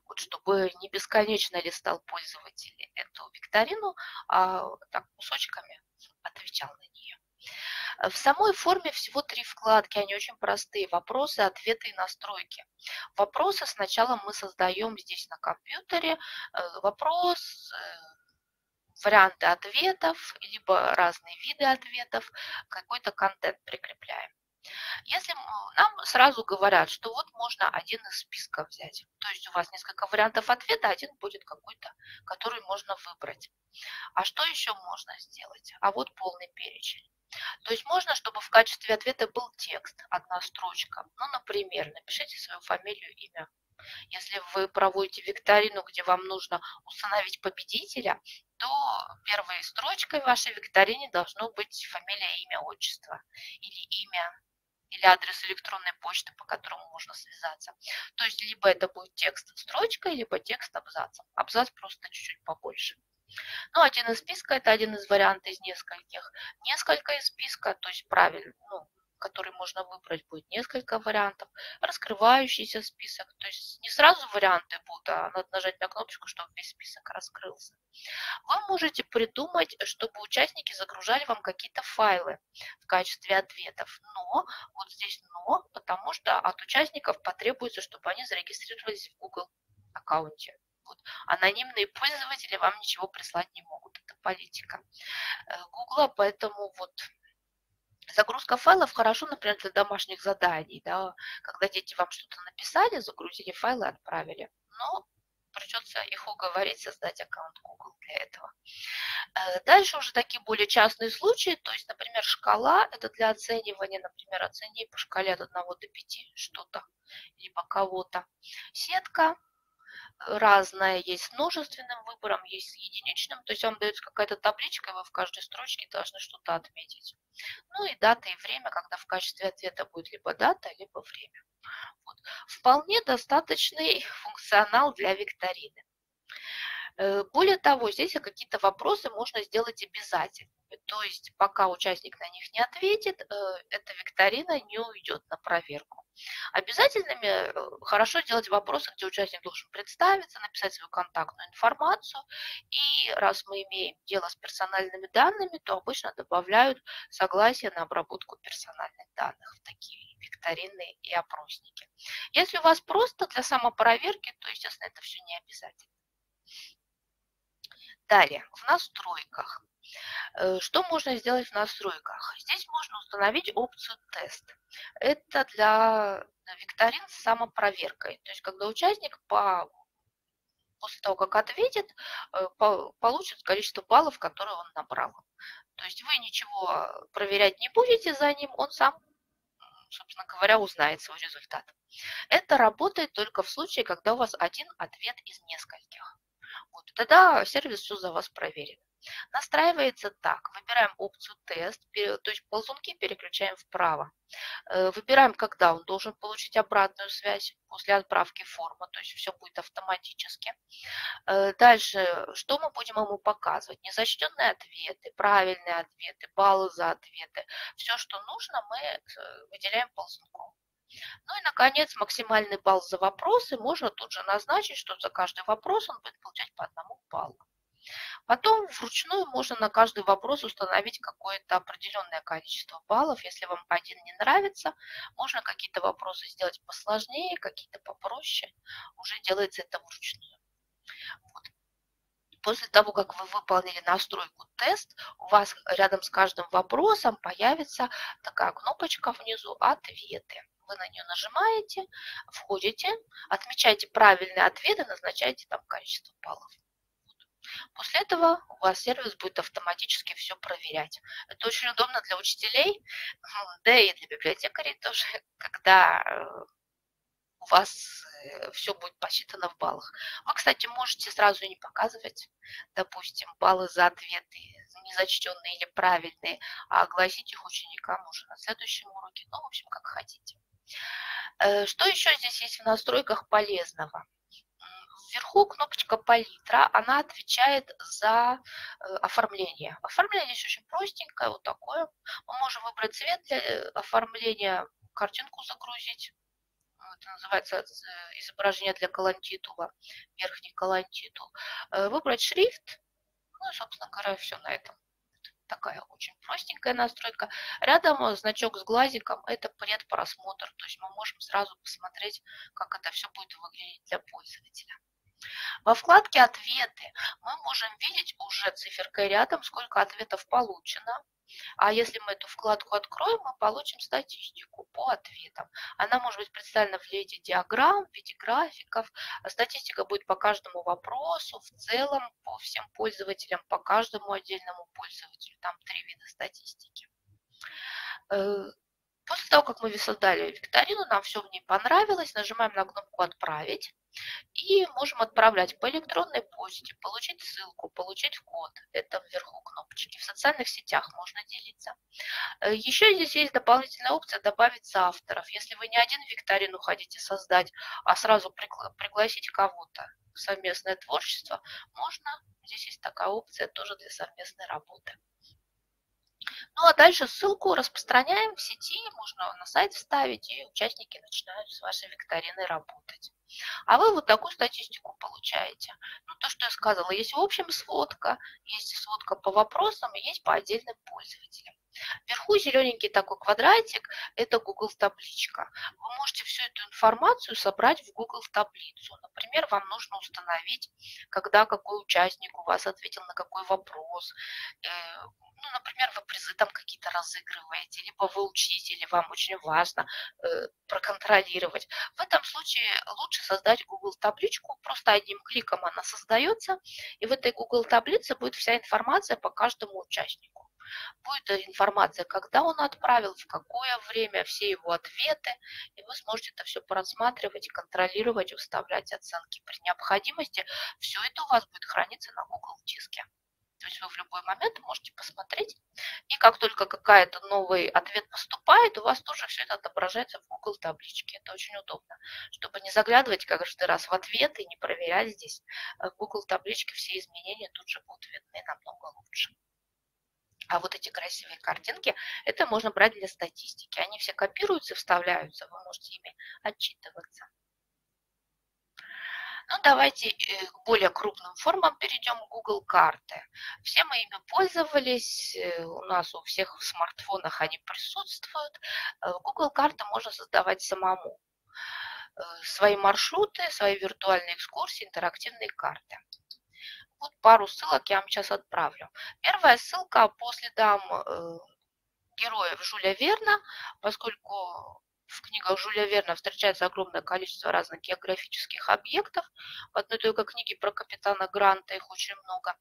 Вот чтобы не бесконечно листал пользователь эту викторину, а так кусочками отвечал на нее. В самой форме всего три вкладки, они очень простые. Вопросы, ответы и настройки. Вопросы сначала мы создаем здесь на компьютере. Э, вопрос, э, варианты ответов, либо разные виды ответов, какой-то контент прикрепляем. Если нам сразу говорят, что вот можно один из списков взять, то есть у вас несколько вариантов ответа, один будет какой-то, который можно выбрать. А что еще можно сделать? А вот полный перечень. То есть можно, чтобы в качестве ответа был текст, одна строчка. Ну, например, напишите свою фамилию, имя. Если вы проводите викторину, где вам нужно установить победителя, то первой строчкой в вашей викторине должно быть фамилия, имя, отчество или имя или адрес электронной почты, по которому можно связаться. То есть либо это будет текст строчкой, либо текст абзацем. Абзац просто чуть-чуть побольше. Ну, один из списка – это один из вариантов из нескольких. Несколько из списка, то есть правильно, ну, который можно выбрать, будет несколько вариантов. Раскрывающийся список, то есть не сразу варианты будут, а надо нажать на кнопочку, чтобы весь список раскрылся. Вы можете придумать, чтобы участники загружали вам какие-то файлы в качестве ответов. Но, вот здесь но, потому что от участников потребуется, чтобы они зарегистрировались в Google аккаунте Вот. Анонимные пользователи вам ничего прислать не могут. Это политика Гугла, поэтому вот Загрузка файлов хорошо, например, для домашних заданий, да, когда дети вам что-то написали, загрузили файлы, отправили. Но придется их уговорить создать аккаунт Google для этого. Э, дальше уже такие более частные случаи, то есть, например, шкала, это для оценивания, например, оцени по шкале от 1 до 5 что-то, либо кого-то. Сетка, разная, есть с множественным выбором, есть с единичным, то есть вам дается какая-то табличка, и вы в каждой строчке должны что-то отметить. Ну и дата и время, когда в качестве ответа будет либо дата, либо время. Вот. Вполне достаточный функционал для викторины. Э, более того, здесь какие-то вопросы можно сделать обязательно. То есть пока участник на них не ответит, э, эта викторина не уйдет на проверку. Обязательными э, хорошо делать вопросы, где участник должен представиться, написать свою контактную информацию. И раз мы имеем дело с персональными данными, то обычно добавляют согласие на обработку персональных данных в такие викторины и опросники. Если у вас просто для самопроверки, то, естественно, это все не обязательно. Далее, в настройках. Э, что можно сделать в настройках? Здесь можно установить опцию тест. Это для викторин с самопроверкой. То есть, когда участник по, после того, как ответит, э, получит количество баллов, которые он набрал. То есть вы ничего проверять не будете за ним, он сам, собственно говоря, узнает свой результат. Это работает только в случае, когда у вас один ответ из нескольких. Вот, тогда сервис все за вас проверит. Настраивается так. Выбираем опцию тест, то есть ползунки переключаем вправо. Э, выбираем, когда он должен получить обратную связь после отправки формы, то есть все будет автоматически. Э, дальше, что мы будем ему показывать? Незачтенные ответы, правильные ответы, баллы за ответы. Все, что нужно, мы э, выделяем ползунком. Ну и, наконец, максимальный балл за вопросы можно тут же назначить, что за каждый вопрос он будет получать по одному баллу. Потом вручную можно на каждый вопрос установить какое-то определенное количество баллов. Если вам один не нравится, можно какие-то вопросы сделать посложнее, какие-то попроще. Уже делается это вручную. Вот. После того, как вы выполнили настройку тест, у вас рядом с каждым вопросом появится такая кнопочка внизу «Ответы» вы на нее нажимаете, входите, отмечаете правильные ответы, назначаете там количество баллов. После этого у вас сервис будет автоматически все проверять. Это очень удобно для учителей, да и для библиотекарей тоже, когда э, у вас э, все будет посчитано в баллах. Вы, кстати, можете сразу не показывать, допустим, баллы за ответы, незачтенные или правильные, а огласить их ученикам уже на следующем уроке. Ну, в общем, как хотите. Э, что еще здесь есть в настройках полезного? Вверху кнопочка палитра, она отвечает за э, оформление. Оформление здесь очень простенькое, вот такое. Мы можем выбрать цвет для э, оформления, картинку загрузить. Это называется изображение для колонтитула, верхний колонтитул. Выбрать шрифт, ну и, собственно говоря, все на этом такая очень простенькая настройка. Рядом э, значок с глазиком – это предпросмотр, то есть мы можем сразу посмотреть, как это все будет выглядеть для пользователя. Во вкладке «Ответы» мы можем видеть уже циферкой рядом, сколько ответов получено, а если мы эту вкладку откроем, мы получим статистику по ответам. Она может быть представлена в виде диаграмм, в виде графиков. Статистика будет по каждому вопросу, в целом по всем пользователям, по каждому отдельному пользователю. Там три вида статистики. Э, после того, как мы создали викторину, нам все в ней понравилось, нажимаем на кнопку «Отправить». И можем отправлять по электронной почте, получить ссылку, получить код. Это вверху кнопочки. В социальных сетях можно делиться. Э, Еще здесь есть дополнительная опция добавить соавторов. Если вы не один викторину хотите создать, а сразу пригласить кого-то в совместное творчество, можно. Здесь есть такая опция тоже для совместной работы. Ну а дальше ссылку распространяем в сети, можно на сайт вставить, и участники начинают с вашей викториной работать. А вы вот такую статистику получаете. Ну, то, что я сказала, есть в общем сводка, есть сводка по вопросам, есть по отдельным пользователям. Вверху зелененький такой квадратик – это Google табличка. Вы можете всю эту информацию собрать в Google таблицу. Например, вам нужно установить, когда какой участник у вас ответил на какой вопрос. Э, ну, например, вы призы там какие-то разыгрываете, либо вы учите, или вам очень важно э, проконтролировать. В этом случае лучше создать Google табличку, просто одним кликом она создается, и в этой Google таблице будет вся информация по каждому участнику. Будет информация, когда он отправил, в какое время, все его ответы, и вы сможете это все просматривать, контролировать, выставлять оценки. При необходимости все это у вас будет храниться на Google диске. То есть вы в любой момент можете посмотреть, и как только какая-то новый ответ поступает, у вас тоже все это отображается в Google табличке. Это очень удобно, чтобы не заглядывать каждый раз в ответ и не проверять здесь. В Google табличке все изменения тут же будут видны намного лучше. А вот эти красивые картинки, это можно брать для статистики. Они все копируются, вставляются, вы можете ими отчитываться. Ну, давайте э, к более крупным формам перейдем. Google карты. Все мы ими пользовались, э, у нас у всех в смартфонах они присутствуют. Э, Google карты можно создавать самому. Свои маршруты, свои виртуальные экскурсии, интерактивные карты. Вот пару ссылок я вам сейчас отправлю. Первая ссылка по следам э, героев Жюля Верна, поскольку в книгах Жюля Верна встречается огромное количество разных географических объектов. В одной только книге про капитана Гранта их очень много.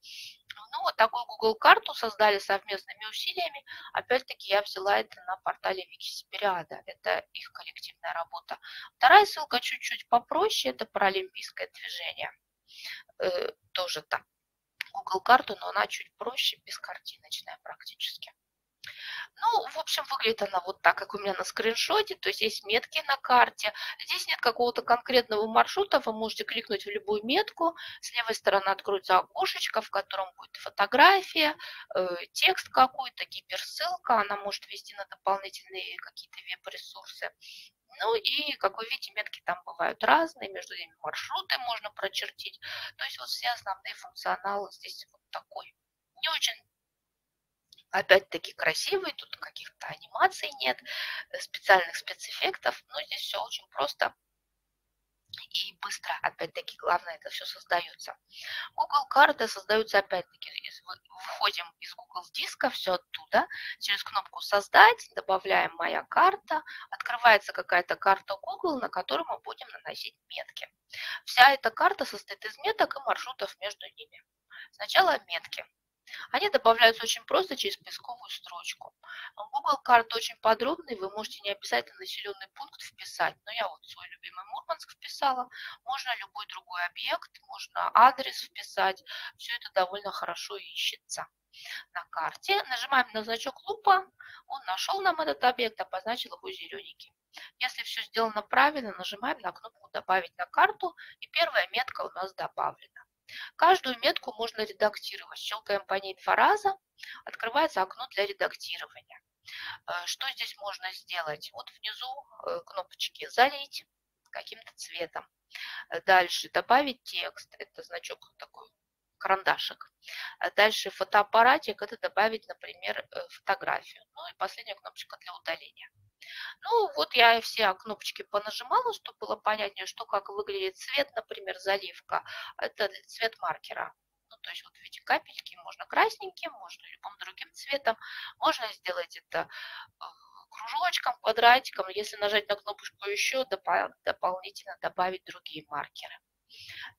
Ну, вот такую Google карту создали совместными усилиями. Опять-таки, я взяла это на портале Викиспериада. Это их коллективная работа. Вторая ссылка чуть-чуть попроще. Это про олимпийское движение. Э, тоже там Google карту, но она чуть проще, бескартиночная практически. Ну, в общем, выглядит она вот так, как у меня на скриншоте, то есть есть метки на карте. Здесь нет какого-то конкретного маршрута, вы можете кликнуть в любую метку, с левой стороны откроется окошечко, в котором будет фотография, э, текст какой-то, гиперссылка, она может вести на дополнительные какие-то веб-ресурсы. Ну и, как вы видите, метки там бывают разные, между ними маршруты можно прочертить. То есть вот все основные функционалы здесь вот такой. Не очень опять-таки красивый, тут каких-то анимаций нет, э, специальных спецэффектов, но здесь все очень просто и быстро, опять-таки, главное, это все создается. Google карты создаются, опять-таки, выходим из Google диска, все оттуда, через кнопку «Создать», добавляем «Моя карта», открывается какая-то карта Google, на которую мы будем наносить метки. Вся эта карта состоит из меток и маршрутов между ними. Сначала метки. Они добавляются очень просто через поисковую строчку. Google карта очень подробный, вы можете не обязательно населенный пункт вписать, но я вот свой любимый Мурманск вписала. Можно любой другой объект, можно адрес вписать. Все это довольно хорошо ищется на карте. Нажимаем на значок лупа, он нашел нам этот объект, обозначил его зелененьким. Если все сделано правильно, нажимаем на кнопку «Добавить на карту», и первая метка у нас добавлена. Каждую метку можно редактировать. Щелкаем по ней два раза, открывается окно для редактирования. Э, что здесь можно сделать? Вот внизу э, кнопочки «Залить» каким-то цветом. Дальше добавить текст. Это значок такой карандашик. Дальше фотоаппаратик, это добавить, например, э, фотографию. Ну и последняя кнопочка для удаления. Ну, вот я все кнопочки понажимала, чтобы было понятнее, что как выглядит цвет, например, заливка. Это цвет маркера. Ну, то есть вот видите капельки, можно красненьким, можно любым другим цветом. Можно сделать это э, кружочком, квадратиком. Если нажать на кнопочку еще, дополнительно добавить другие маркеры.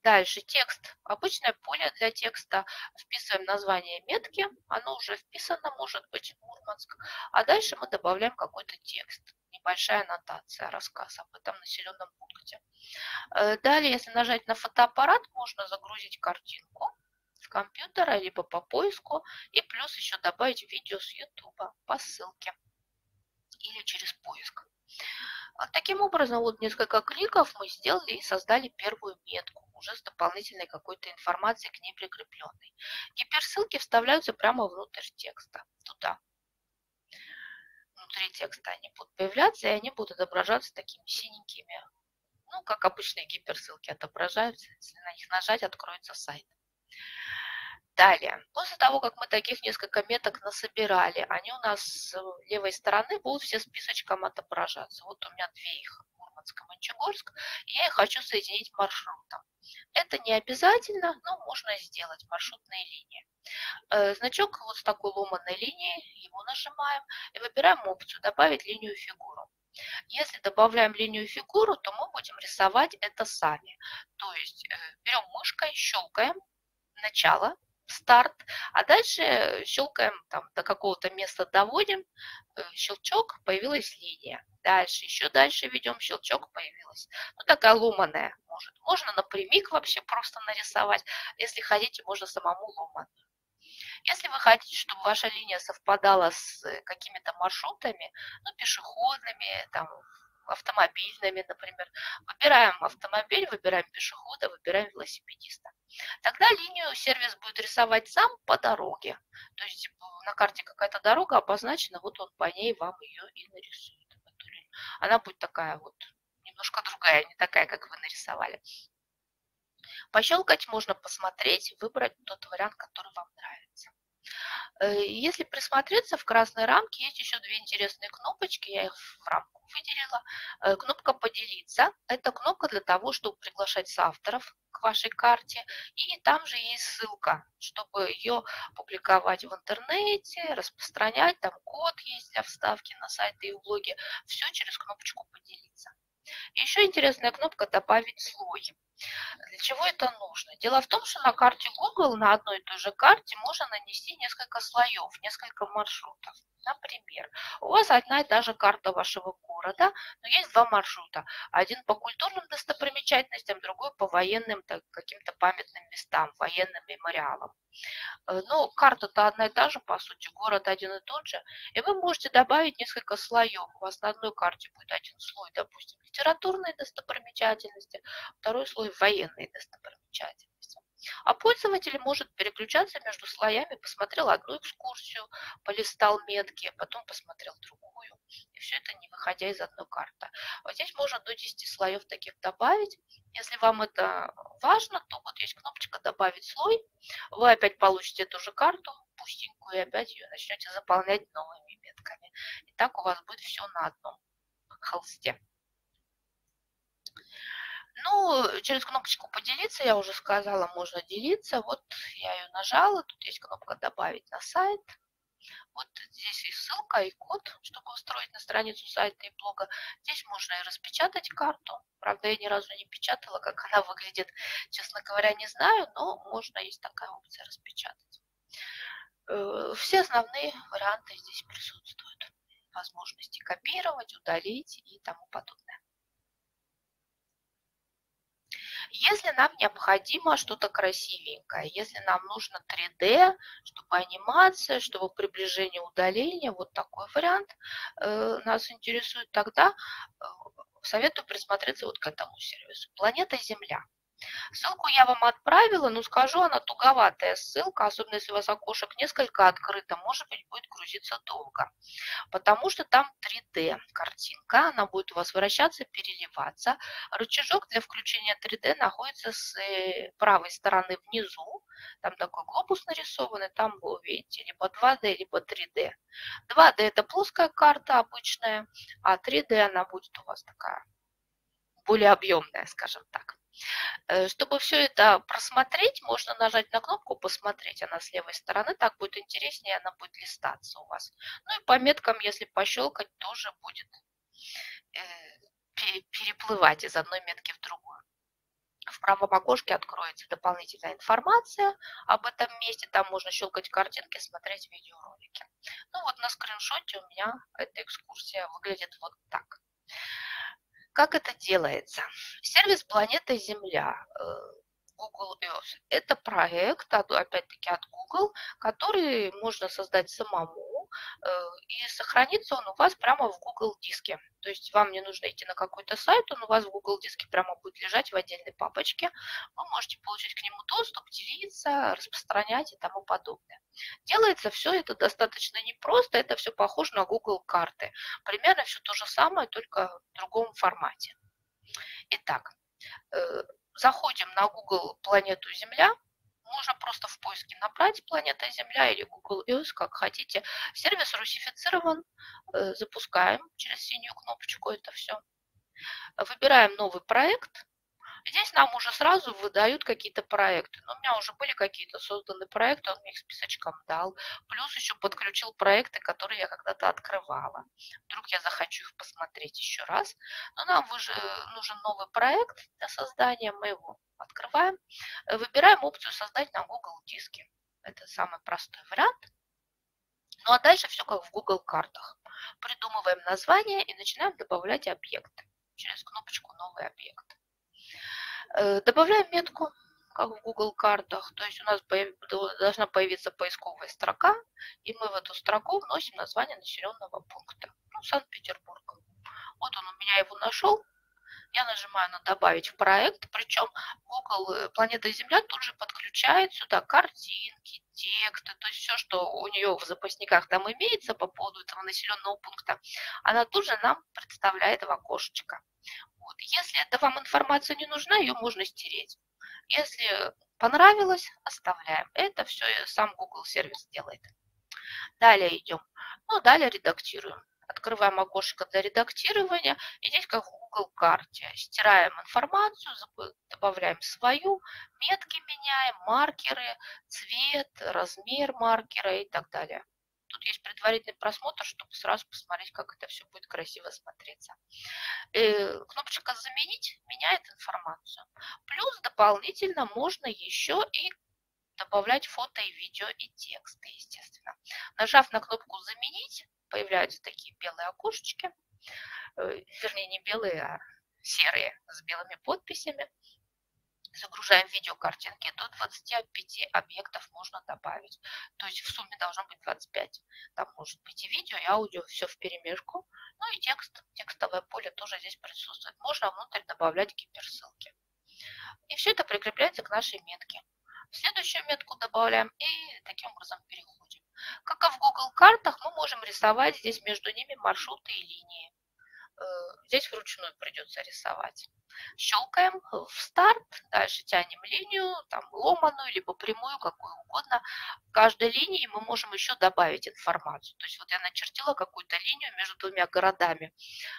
Дальше текст. Обычное поле для текста. Вписываем название метки. Оно уже вписано, может быть, Мурманск. А дальше мы добавляем какой-то текст. Небольшая аннотация, рассказ об этом населенном пункте. Э, далее, если нажать на фотоаппарат, можно загрузить картинку с компьютера, либо по поиску. И плюс еще добавить видео с YouTube по ссылке или через поиск. Вот таким образом, вот несколько кликов мы сделали и создали первую метку, уже с дополнительной какой-то информацией к ней прикрепленной. Гиперссылки вставляются прямо внутрь текста, туда. Внутри текста они будут появляться, и они будут отображаться такими синенькими, ну, как обычные гиперссылки отображаются. Если на них нажать, откроется сайт. Далее, после того, как мы таких несколько меток насобирали, они у нас с левой стороны будут все списочком отображаться. Вот у меня две их, Мурманск и Мончегорск, и я их хочу соединить маршрутом. Это не обязательно, но можно сделать маршрутные линии. Э, значок вот с такой ломаной линией, его нажимаем и выбираем опцию «Добавить линию фигуру». Если добавляем линию фигуру, то мы будем рисовать это сами. То есть э, берем мышкой, щелкаем начало, старт, а дальше щелкаем там до какого-то места доводим, э, щелчок, появилась линия. Дальше, еще дальше ведем, щелчок появилась. Ну, такая ломаная может. Можно напрямик вообще просто нарисовать. Если хотите, можно самому ломаную. Если вы хотите, чтобы ваша линия совпадала с какими-то маршрутами, ну, пешеходными, там, автомобильными, например, выбираем автомобиль, выбираем пешехода, выбираем велосипедиста. Тогда линию сервис будет рисовать сам по дороге. То есть на карте какая-то дорога обозначена, вот он по ней вам ее и нарисует. Она будет такая вот, немножко другая, не такая, как вы нарисовали. Пощелкать можно посмотреть, выбрать тот вариант, который вам нравится. Э, если присмотреться, в красной рамке есть еще две интересные кнопочки, я их в рамку выделила. Э, кнопка «Поделиться» – это кнопка для того, чтобы приглашать соавторов к вашей карте. И там же есть ссылка, чтобы ее публиковать в интернете, распространять. Там код есть для вставки на сайты и в блоге. Все через кнопочку «Поделиться». Еще интересная кнопка «Добавить слой». Для чего это нужно? Дело в том, что на карте Google, на одной и той же карте, можно нанести несколько слоев, несколько маршрутов. Например, у вас одна и та же карта вашего города, но есть два маршрута. Один по культурным достопримечательностям, другой по военным каким-то памятным местам, военным мемориалам. Э, но карта-то одна и та же, по сути, город один и тот же. И вы можете добавить несколько слоев. У вас на одной карте будет один слой, допустим, литературные достопримечательности, второй слой военные достопримечательности. А пользователь может переключаться между слоями, посмотрел одну экскурсию, полистал метки, потом посмотрел другую. И все это не выходя из одной карты. Вот здесь можно до 10 слоев таких добавить. Если вам это важно, то вот есть кнопочка «Добавить слой». Вы опять получите эту же карту, пустенькую, и опять ее начнете заполнять новыми метками. И так у вас будет все на одном холсте. Ну, через кнопочку «Поделиться», я уже сказала, можно делиться. Вот я ее нажала, тут есть кнопка «Добавить на сайт». Вот здесь и ссылка, и код, чтобы устроить на страницу сайта и блога. Здесь можно и распечатать карту. Правда, я ни разу не печатала, как она выглядит. Честно говоря, не знаю, но можно, есть такая опция распечатать. Э, все основные варианты здесь присутствуют. Возможности копировать, удалить и тому подобное. Если нам необходимо что-то красивенькое, если нам нужно 3D, чтобы анимация, чтобы приближение удаления, вот такой вариант э, нас интересует, тогда э, советую присмотреться вот к этому сервису. Планета Земля. Ссылку я вам отправила, но скажу, она туговатая ссылка, особенно если у вас окошек несколько открыто, может быть, будет грузиться долго. Потому что там 3D картинка, она будет у вас вращаться, переливаться. Рычажок для включения 3D находится с э, правой стороны внизу. Там такой глобус нарисованный, там вы увидите либо 2D, либо 3D. 2D это плоская карта обычная, а 3D она будет у вас такая более объемная, скажем так. Э, чтобы все это просмотреть, можно нажать на кнопку «Посмотреть», она с левой стороны, так будет интереснее, она будет листаться у вас. Ну и по меткам, если пощелкать, тоже будет э, переплывать из одной метки в другую. В правом окошке откроется дополнительная информация об этом месте. Там можно щелкать картинки, смотреть видеоролики. Ну вот на скриншоте у меня эта экскурсия выглядит вот так. Как это делается? Сервис «Планета Земля» э, Google Earth. Это проект, опять-таки от Google, который можно создать самому, и сохранится он у вас прямо в Google диске. То есть вам не нужно идти на какой-то сайт, он у вас в Google диске прямо будет лежать в отдельной папочке. Вы можете получить к нему доступ, делиться, распространять и тому подобное. Делается все это достаточно непросто, это все похоже на Google карты. Примерно все то же самое, только в другом формате. Итак, э, заходим на Google планету Земля, можно просто в поиске набрать «Планета Земля» или Google Earth, как хотите. Сервис русифицирован, э, запускаем через синюю кнопочку это все. Выбираем новый проект, Здесь нам уже сразу выдают какие-то проекты. Но у меня уже были какие-то созданы проекты, он мне их списочком дал. Плюс еще подключил проекты, которые я когда-то открывала. Вдруг я захочу их посмотреть еще раз. Но нам уже нужен новый проект для создания. Мы его открываем. Выбираем опцию «Создать на Google диске». Это самый простой вариант. Ну а дальше все как в Google картах. Придумываем название и начинаем добавлять объекты через кнопочку «Новый объект». Э, добавляем метку, как в Google картах. То есть у нас должна появиться поисковая строка, и мы в эту строку вносим название населенного пункта. Ну, Санкт-Петербург. Вот он у меня его нашел. Я нажимаю на «Добавить в проект», причем Google э, «Планета Земля» тут же подключает сюда картинки, тексты, то есть все, что у нее в запасниках там имеется по поводу этого населенного пункта, она тут же нам представляет в окошечко. Вот. Если эта вам информация не нужна, ее можно стереть. Если понравилось, оставляем. Это все сам Google сервис делает. Далее идем. Ну, далее редактируем. Открываем окошко для редактирования. И здесь как в Google карте. Стираем информацию, добавляем свою, метки меняем, маркеры, цвет, размер маркера и так далее. Тут есть предварительный просмотр, чтобы сразу посмотреть, как это все будет красиво смотреться. Э, кнопочка «Заменить» меняет информацию. Плюс дополнительно можно еще и добавлять фото и видео и тексты, естественно. Нажав на кнопку «Заменить», появляются такие белые окошечки, э, вернее, не белые, а серые, с белыми подписями загружаем видеокартинки, до 25 объектов можно добавить. То есть в сумме должно быть 25. Там может быть и видео, и аудио, все в перемешку. Ну и текст, текстовое поле тоже здесь присутствует. Можно внутрь добавлять гиперссылки. И все это прикрепляется к нашей метке. В следующую метку добавляем и таким образом переходим. Как и в Google картах, мы можем рисовать здесь между ними маршруты и линии. Э, здесь вручную придется рисовать. Щелкаем в старт, дальше тянем линию, там ломаную, либо прямую, какую угодно. В каждой линии мы можем еще добавить информацию. То есть вот я начертила какую-то линию между двумя городами,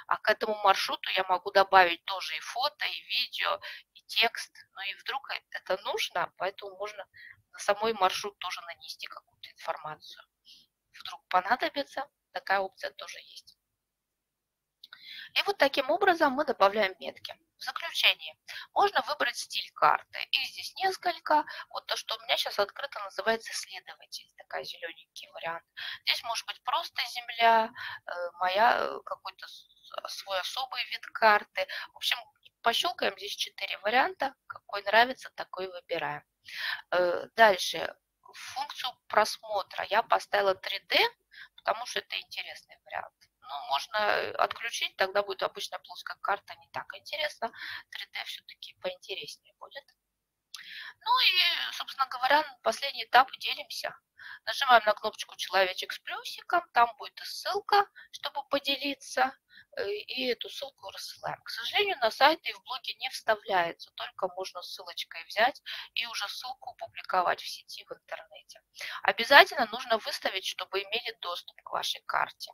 а к этому маршруту я могу добавить тоже и фото, и видео, и текст. Ну и вдруг это нужно, поэтому можно на самой маршрут тоже нанести какую-то информацию. Вдруг понадобится, такая опция тоже есть. И вот таким образом мы добавляем метки. В заключение, можно выбрать стиль карты. Их здесь несколько. Вот то, что у меня сейчас открыто, называется исследователь. Такая зелененький вариант. Здесь может быть просто земля, э, моя э, какой-то свой особый вид карты. В общем, пощелкаем здесь четыре варианта. Какой нравится, такой выбираем. Э, дальше, функцию просмотра я поставила 3D, потому что это интересный вариант ну, можно э, отключить, тогда будет обычная плоская карта не так интересно. 3D все-таки поинтереснее будет. Ну и, собственно говоря, последний этап делимся. Нажимаем на кнопочку «Человечек с плюсиком», там будет ссылка, чтобы поделиться, э, и эту ссылку рассылаем. К сожалению, на сайты и в блоге не вставляется, только можно ссылочкой взять и уже ссылку публиковать в сети в интернете. Обязательно нужно выставить, чтобы имели доступ к вашей карте.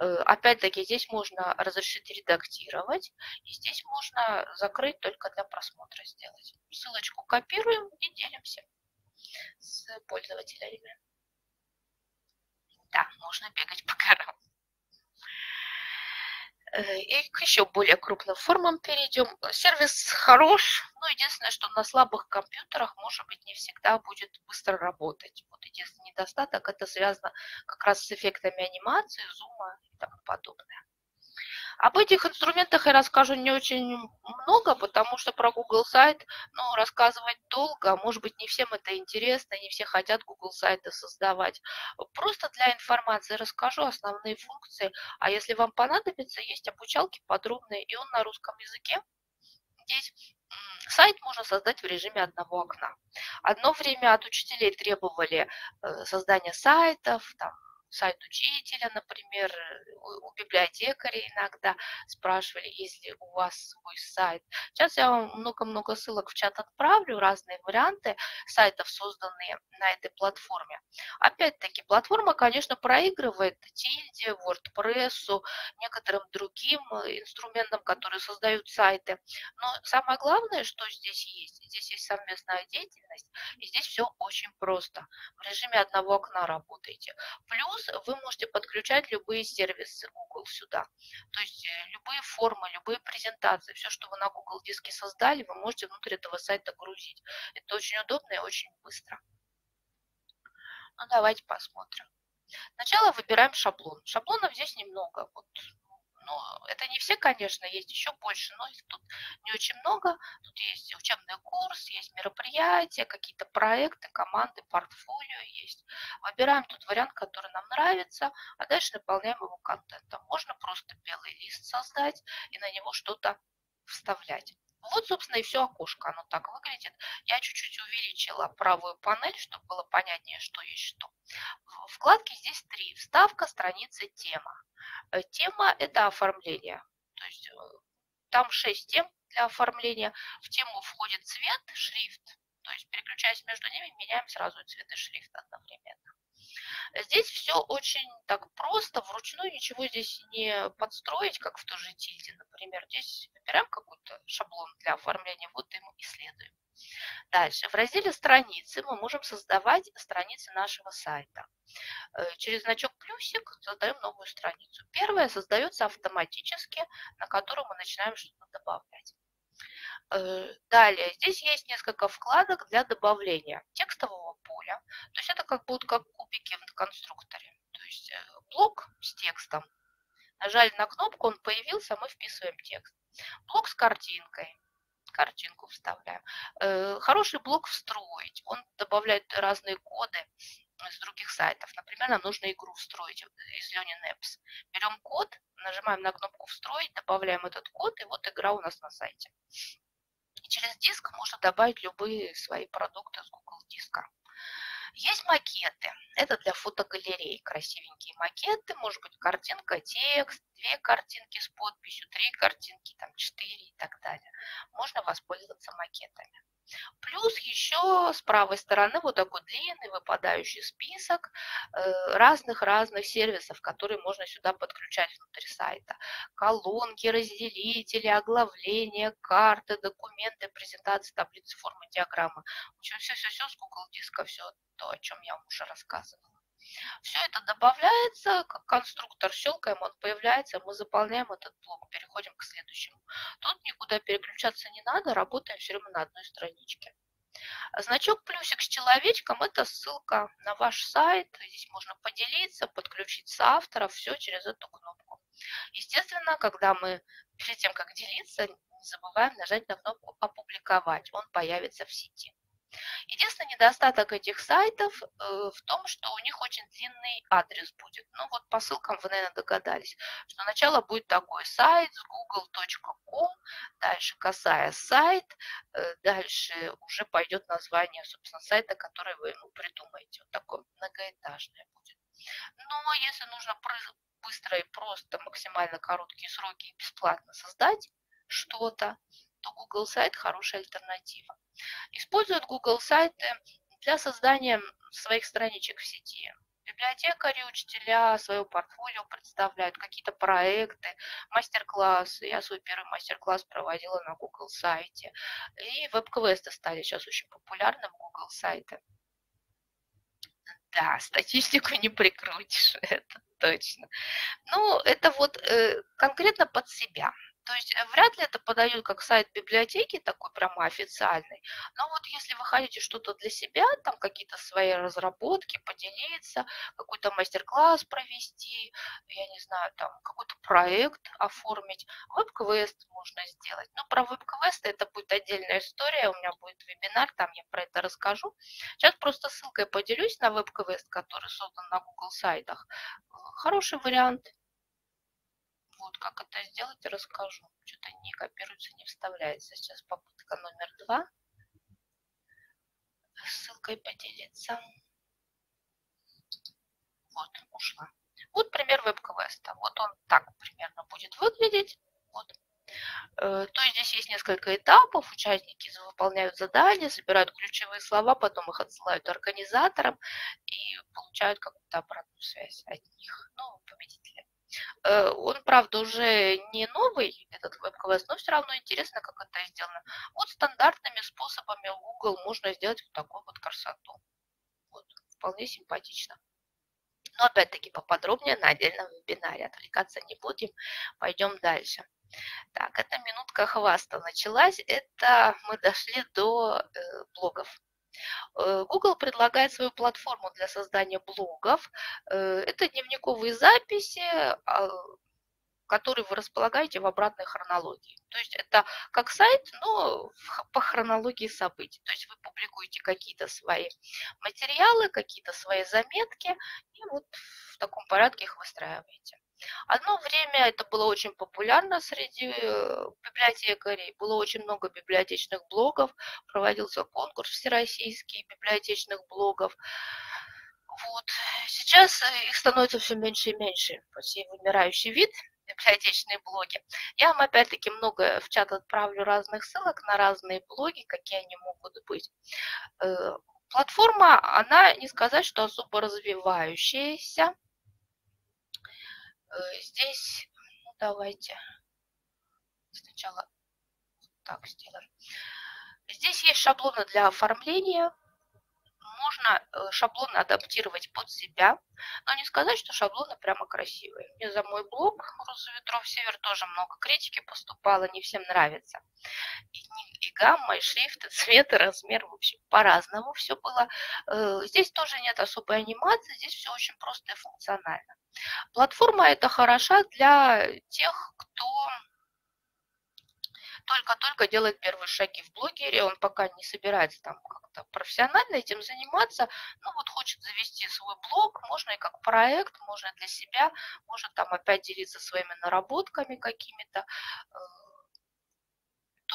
Э, опять-таки, здесь можно разрешить редактировать, и здесь можно закрыть только для просмотра сделать. Ссылочку копируем и делимся с пользователями. Да, можно бегать по горам. Э, и к еще более крупным формам перейдем. Сервис хорош, но единственное, что на слабых компьютерах, может быть, не всегда будет быстро работать. Вот единственный недостаток, это связано как раз с эффектами анимации, зума и тому подобное. Об этих инструментах я расскажу не очень много, потому что про Google сайт ну, рассказывать долго, а может быть не всем это интересно, не все хотят Google сайты создавать. Просто для информации расскажу основные функции, а если вам понадобится, есть обучалки подробные, и он на русском языке. Здесь сайт можно создать в режиме одного окна. Одно время от учителей требовали э, создания сайтов, там, сайт учителя, например, у, у библиотекаря иногда спрашивали, есть ли у вас свой сайт. Сейчас я вам много-много ссылок в чат отправлю, разные варианты сайтов, созданные на этой платформе. Опять-таки, платформа, конечно, проигрывает Tilde, WordPress, некоторым другим инструментам, которые создают сайты. Но самое главное, что здесь есть, здесь есть совместная деятельность, и здесь все очень просто. В режиме одного окна работаете. Плюс вы можете подключать любые сервисы Google сюда. То есть э, любые формы, любые презентации, все, что вы на Google диске создали, вы можете внутрь этого сайта грузить. Это очень удобно и очень быстро. Ну, давайте посмотрим. Сначала выбираем шаблон. Шаблонов здесь немного. Вот но это не все, конечно, есть еще больше, но их тут не очень много. Тут есть учебный курс, есть мероприятия, какие-то проекты, команды, портфолио есть. Выбираем тут вариант, который нам нравится, а дальше наполняем его контентом. Можно просто белый лист создать и на него что-то вставлять. Вот, собственно, и все окошко. Оно так выглядит. Я чуть-чуть увеличила правую панель, чтобы было понятнее, что есть что. Вкладки здесь три. Вставка, страница, тема. Э, тема – это оформление. То есть э, там шесть тем для оформления. В тему входит цвет, шрифт. То есть переключаясь между ними, меняем сразу цвет и шрифт одновременно. Здесь все очень так просто, вручную ничего здесь не подстроить, как в той же тильде, например. Здесь выбираем какой-то шаблон для оформления, вот ему исследуем. Дальше, в разделе страницы мы можем создавать страницы нашего сайта. Э, через значок плюсик создаем новую страницу. Первая создается автоматически, на которую мы начинаем что-то добавлять. Э, далее, здесь есть несколько вкладок для добавления текстового поля. То есть это как будут как кубики в конструкторе. То есть э, блок с текстом. Нажали на кнопку, он появился, мы вписываем текст. Блок с картинкой. Картинку вставляем. Э, хороший блок встроить. Он добавляет разные коды из других сайтов. Например, нам нужно игру встроить из Learning Apps. Берем код, нажимаем на кнопку «Встроить», добавляем этот код, и вот игра у нас на сайте. И через диск можно добавить любые свои продукты с Google диска. Есть макеты. Это для фотогалерей. Красивенькие макеты. Может быть картинка, текст, две картинки с подписью, три картинки, там четыре и так далее. Можно воспользоваться макетами. Плюс еще с правой стороны вот такой длинный выпадающий список разных-разных э, сервисов, которые можно сюда подключать внутри сайта. Колонки, разделители, оглавления, карты, документы, презентации, таблицы, формы, диаграммы. В общем, все-все-все с Google диска, все то, о чем я вам уже рассказывала. Все это добавляется, как конструктор щелкаем, он появляется, мы заполняем этот блок, переходим к следующему. Тут никуда переключаться не надо, работаем все время на одной страничке. Значок плюсик с человечком – это ссылка на ваш сайт. Здесь можно поделиться, подключить соавторов, все через эту кнопку. Естественно, когда мы перед тем, как делиться, не забываем нажать на кнопку «Опубликовать». Он появится в сети. Единственный недостаток этих сайтов э, в том, что у них очень длинный адрес будет. Ну вот по ссылкам вы, наверное, догадались, что сначала будет такой сайт с google.com, дальше касая сайт, э, дальше уже пойдет название, собственно, сайта, который вы ну, придумаете. Вот такое многоэтажное будет. Но если нужно быстро и просто, максимально короткие сроки и бесплатно создать что-то, то Google сайт хорошая альтернатива. Используют Google сайты для создания своих страничек в сети. Библиотекари, учителя свое портфолио представляют, какие-то проекты, мастер-классы. Я свой первый мастер-класс проводила на Google сайте. И веб-квесты стали сейчас очень популярным Google сайты. Да, статистику не прикрутишь, это точно. Ну, это вот э, конкретно под себя. То есть э, вряд ли это подают как сайт библиотеки такой прямо официальный. Но вот если вы хотите что-то для себя, там какие-то свои разработки, поделиться, какой-то мастер-класс провести, я не знаю, там какой-то проект оформить, веб-квест можно сделать. Но про веб-квесты это будет отдельная история, у меня будет вебинар, там я про это расскажу. Сейчас просто ссылкой поделюсь на веб-квест, который создан на Google сайтах. Хороший вариант. Вот как это сделать, расскажу. Что-то не копируется, не вставляется. Сейчас попытка номер два. Ссылкой поделиться. Вот, ушла. Вот пример веб-квеста. Вот он так примерно будет выглядеть. Вот. Э, то есть здесь есть несколько этапов, участники выполняют задания, собирают ключевые слова, потом их отсылают организаторам и получают какую-то обратную связь от них, ну, победители. Э, он, правда, уже не новый, этот веб-квест, но все равно интересно, как это сделано. Вот стандартными способами Google можно сделать вот такую вот красоту. Вот, вполне симпатично. Но опять-таки поподробнее на отдельном вебинаре. Отвлекаться не будем. Пойдем дальше. Так, эта минутка хваста началась. Это мы дошли до э, блогов. Э, Google предлагает свою платформу для создания блогов. Э, это дневниковые записи, а, которые вы располагаете в обратной хронологии. То есть это как сайт, но по хронологии событий. То есть вы публикуете какие-то свои материалы, какие-то свои заметки, и вот в таком порядке их выстраиваете. Одно время это было очень популярно среди э, библиотекарей, было очень много библиотечных блогов, проводился конкурс всероссийский библиотечных блогов. Вот. Сейчас э, их становится все меньше и меньше, почти вымирающий вид библиотечные блоги. Я вам опять-таки много в чат отправлю разных ссылок на разные блоги, какие они могут быть. Э, платформа, она не сказать, что особо развивающаяся. Э, здесь, ну, давайте сначала так сделаем. Здесь есть шаблоны для оформления. Можно э, шаблоны адаптировать под себя, но не сказать, что шаблоны прямо красивые. Мне за мой блог «Роза ветров север» тоже много критики поступало, не всем нравится. Гамма, и шрифт, и цвет, и размер, в общем, по-разному все было. Э, здесь тоже нет особой анимации, здесь все очень просто и функционально. Платформа эта хороша для тех, кто только-только делает первые шаги в блогере, он пока не собирается там как-то профессионально этим заниматься, ну вот хочет завести свой блог, можно и как проект, можно для себя, может там опять делиться своими наработками какими-то, э,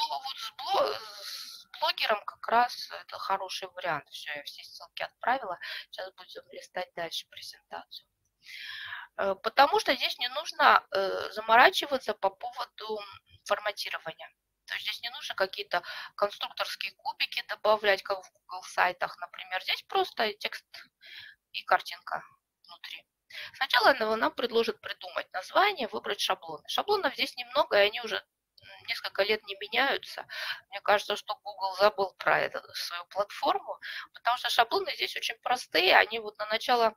то вот с, блог, с блогером как раз это хороший вариант. Все, я все ссылки отправила, сейчас будем листать дальше презентацию. Э, потому что здесь не нужно э, заморачиваться по поводу форматирования. То есть здесь не нужно какие-то конструкторские кубики добавлять, как в Google сайтах, например. Здесь просто текст и картинка внутри. Сначала нам предложат придумать название, выбрать шаблоны. Шаблонов здесь немного, и они уже несколько лет не меняются. Мне кажется, что Google забыл про эту свою платформу, потому что шаблоны здесь очень простые. Они вот на начало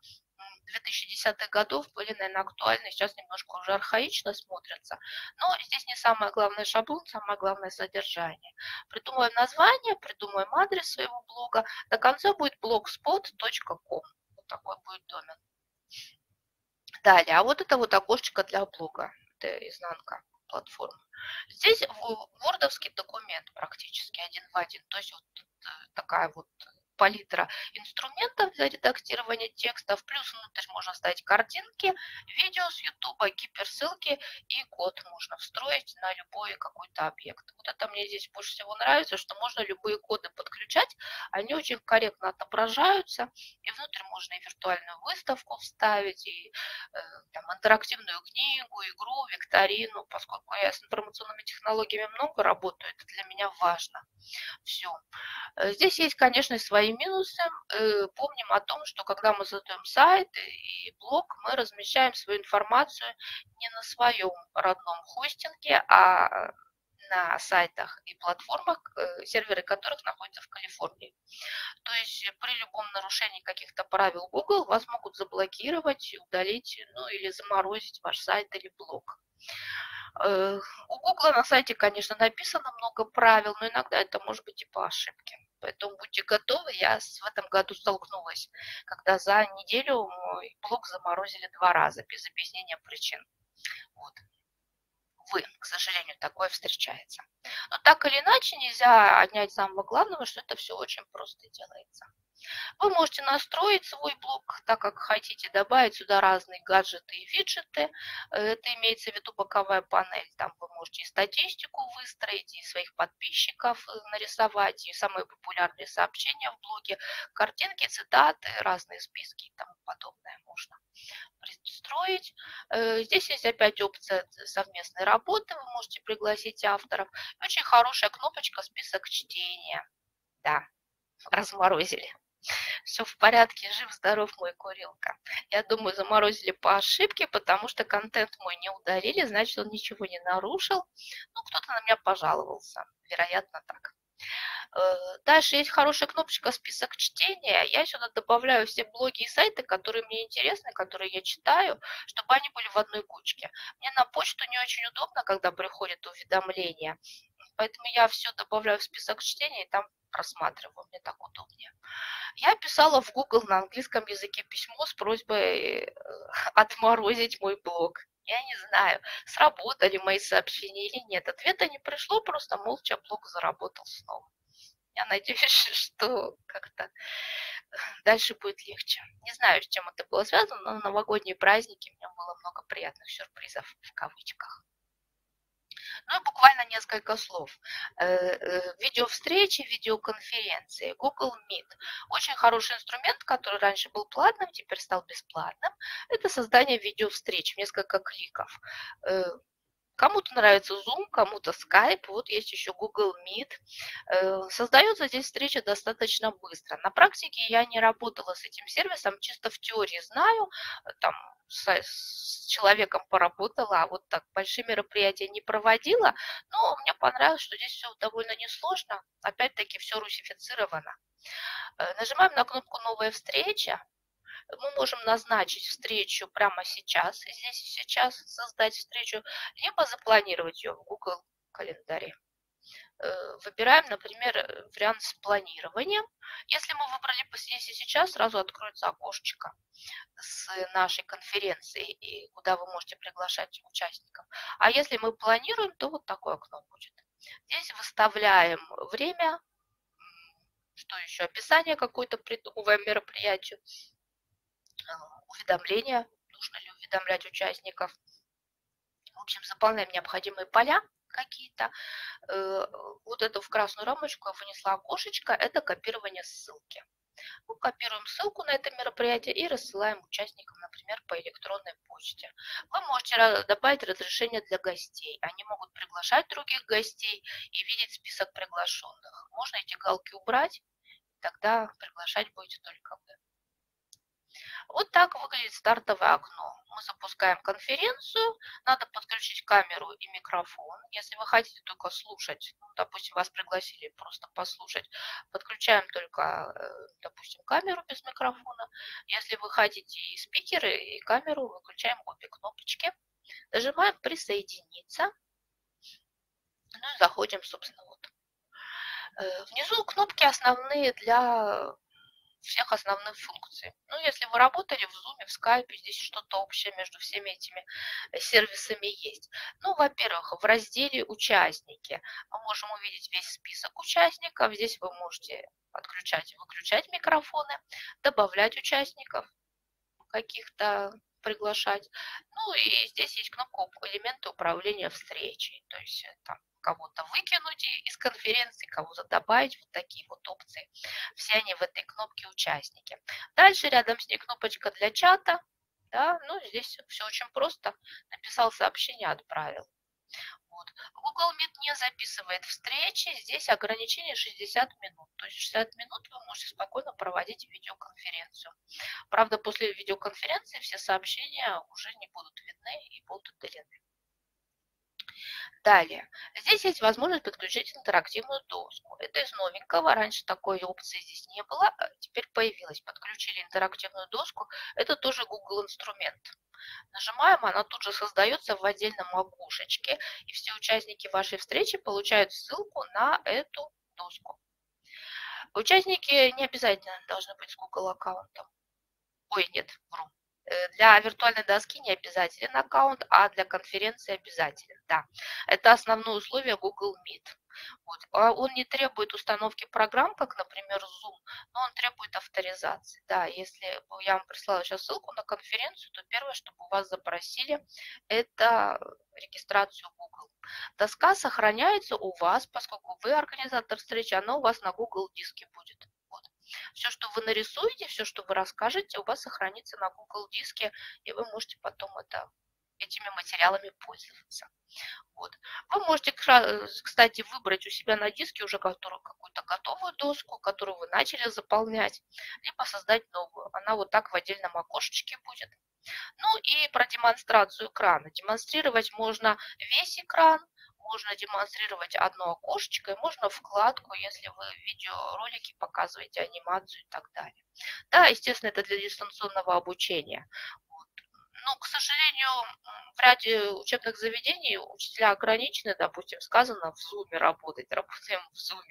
2010-х годов были, наверное, актуальны, сейчас немножко уже архаично смотрятся. Но здесь не самое главное шаблон, самое главное содержание. Придумаем название, придумаем адрес своего блога. До конца будет blogspot.com. Вот такой будет домен. Далее, а вот это вот окошечко для блога. Это изнанка платформы. Здесь вордовский документ практически один в один. То есть вот э, такая вот палитра инструментов для редактирования текстов. Плюс внутрь можно ставить картинки, видео с YouTube, гиперссылки и код можно встроить на любой какой-то объект. Вот это мне здесь больше всего нравится, что можно любые коды подключать, они очень корректно отображаются, и внутрь можно и виртуальную выставку вставить, и э, там, интерактивную книгу, игру, викторину, поскольку я с информационными технологиями много работаю, это для меня важно. Все. Э, здесь есть, конечно, свои свои минусы. Э, помним о том, что когда мы создаем сайт и блог, мы размещаем свою информацию не на своем родном хостинге, а на сайтах и платформах, э, серверы которых находятся в Калифорнии. То есть при любом нарушении каких-то правил Google вас могут заблокировать, удалить, ну или заморозить ваш сайт или блог. Э, у Google на сайте, конечно, написано много правил, но иногда это может быть и по ошибке. Поэтому будьте готовы. Я в этом году столкнулась, когда за неделю мой блог заморозили два раза без объяснения причин. Вот. Вы, к сожалению, такое встречается. Но так или иначе нельзя отнять самого главного, что это все очень просто делается. Вы можете настроить свой блог так, как хотите, добавить сюда разные гаджеты и виджеты. Это имеется в виду боковая панель. Там вы можете и статистику выстроить, и своих подписчиков э, нарисовать, и самые популярные сообщения в блоге, картинки, цитаты, разные списки и тому подобное можно. пристроить. Э, здесь есть опять опция совместной работы, вы можете пригласить авторов. Очень хорошая кнопочка «Список чтения». Да, разморозили. Все в порядке, жив-здоров мой курилка. Я думаю, заморозили по ошибке, потому что контент мой не удалили, значит, он ничего не нарушил. Ну, кто-то на меня пожаловался. Вероятно, так. Э, дальше есть хорошая кнопочка «Список чтения». Я сюда добавляю все блоги и сайты, которые мне интересны, которые я читаю, чтобы они были в одной кучке. Мне на почту не очень удобно, когда приходят уведомления, поэтому я все добавляю в список чтения там просматриваю, мне так удобнее. Я писала в Google на английском языке письмо с просьбой э, отморозить мой блог. Я не знаю, сработали мои сообщения или нет. Ответа не пришло, просто молча блог заработал снова. Я надеюсь, что как-то дальше будет легче. Не знаю, с чем это было связано, но на новогодние праздники у меня было много приятных сюрпризов в кавычках. Ну и буквально несколько слов. Э, э, видеовстречи, видеоконференции, Google Meet. Очень хороший инструмент, который раньше был платным, теперь стал бесплатным. Это создание видеовстреч несколько кликов. Э, Кому-то нравится Zoom, кому-то Skype, вот есть еще Google Meet. Э, создается здесь встреча достаточно быстро. На практике я не работала с этим сервисом, чисто в теории знаю, там с, с человеком поработала, а вот так большие мероприятия не проводила, но мне понравилось, что здесь все довольно несложно, опять-таки все русифицировано. Э, нажимаем на кнопку «Новая встреча», мы можем назначить встречу прямо сейчас, здесь и сейчас создать встречу, либо запланировать ее в Google календаре. Э, выбираем, например, вариант с планированием. Если мы выбрали здесь сейчас, сразу откроется окошечко с нашей конференции, и куда вы можете приглашать участников. А если мы планируем, то вот такое окно будет. Здесь выставляем время, что еще, описание какое-то придумываем мероприятию, уведомления, нужно ли уведомлять участников. В общем, заполняем необходимые поля какие-то. Э, вот эту в красную рамочку я вынесла окошечко, это копирование ссылки. Мы копируем ссылку на это мероприятие и рассылаем участникам, например, по электронной почте. Вы можете добавить разрешение для гостей. Они могут приглашать других гостей и видеть список приглашенных. Можно эти галки убрать, тогда приглашать будете только вы. Вот так выглядит стартовое окно. Мы запускаем конференцию, надо подключить камеру и микрофон. Если вы хотите только слушать, ну, допустим, вас пригласили просто послушать, подключаем только, э, допустим, камеру без микрофона. Если вы хотите и спикеры, и камеру, выключаем обе кнопочки. Нажимаем «Присоединиться». Ну и заходим, собственно, вот. Э, внизу кнопки основные для всех основных функций. Ну, если вы работали в Zoom, в Skype, здесь что-то общее между всеми этими э, сервисами есть. Ну, во-первых, в разделе «Участники» мы можем увидеть весь список участников. Здесь вы можете подключать и выключать микрофоны, добавлять участников каких-то приглашать. Ну и здесь есть кнопка элементы управления встречей. То есть э, там кого-то выкинуть из конференции, кого-то добавить, вот такие вот опции. Все они в этой кнопке участники. Дальше рядом с ней кнопочка для чата. Да, ну здесь все очень просто. Написал сообщение, отправил. Вот. Google Meet не записывает встречи, здесь ограничение 60 минут. То есть 60 минут вы можете спокойно проводить видеоконференцию. Правда, после видеоконференции все сообщения уже не будут видны и будут удалены. Далее, здесь есть возможность подключить интерактивную доску. Это из новенького, раньше такой опции здесь не было, а теперь появилась. Подключили интерактивную доску, это тоже Google инструмент. Нажимаем, она тут же создается в отдельном окошечке, и все участники вашей встречи получают ссылку на эту доску. Участники не обязательно должны быть с Google аккаунтом. Ой, нет, вру. Э, для виртуальной доски не обязателен аккаунт, а для конференции обязателен. Да, это основное условие Google Meet. Вот. А он не требует установки программ, как, например, Zoom, но он требует авторизации. Да, если я вам прислала сейчас ссылку на конференцию, то первое, чтобы у вас запросили, это регистрацию Google. Доска сохраняется у вас, поскольку вы организатор встречи, она у вас на Google диске будет. Все, что вы нарисуете, все, что вы расскажете, у вас сохранится на Google диске, и вы можете потом это, этими материалами пользоваться. Вот. Вы можете, кстати, выбрать у себя на диске уже какую-то готовую доску, которую вы начали заполнять, либо создать новую. Она вот так в отдельном окошечке будет. Ну и про демонстрацию экрана. Демонстрировать можно весь экран, можно демонстрировать одно окошечко, и можно вкладку, если вы в видеоролике показываете анимацию и так далее. Да, естественно, это для дистанционного обучения. Но, к сожалению, в ряде учебных заведений учителя ограничены, допустим, сказано в Zoom работать, работаем в Zoom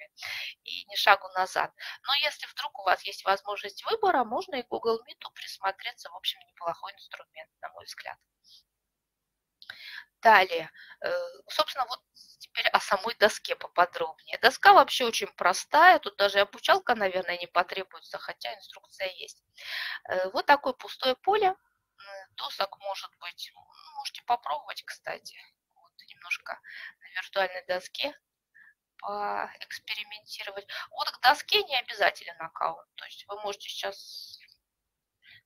и ни шагу назад. Но если вдруг у вас есть возможность выбора, можно и Google Meet присмотреться, в общем, неплохой инструмент, на мой взгляд. Далее, э, собственно, вот теперь о самой доске поподробнее. Доска вообще очень простая, тут даже обучалка, наверное, не потребуется, хотя инструкция есть. Э, вот такое пустое поле, досок может быть. Ну, можете попробовать, кстати. Вот немножко на виртуальной доске поэкспериментировать. Вот к доске не обязателен аккаунт. То есть вы можете сейчас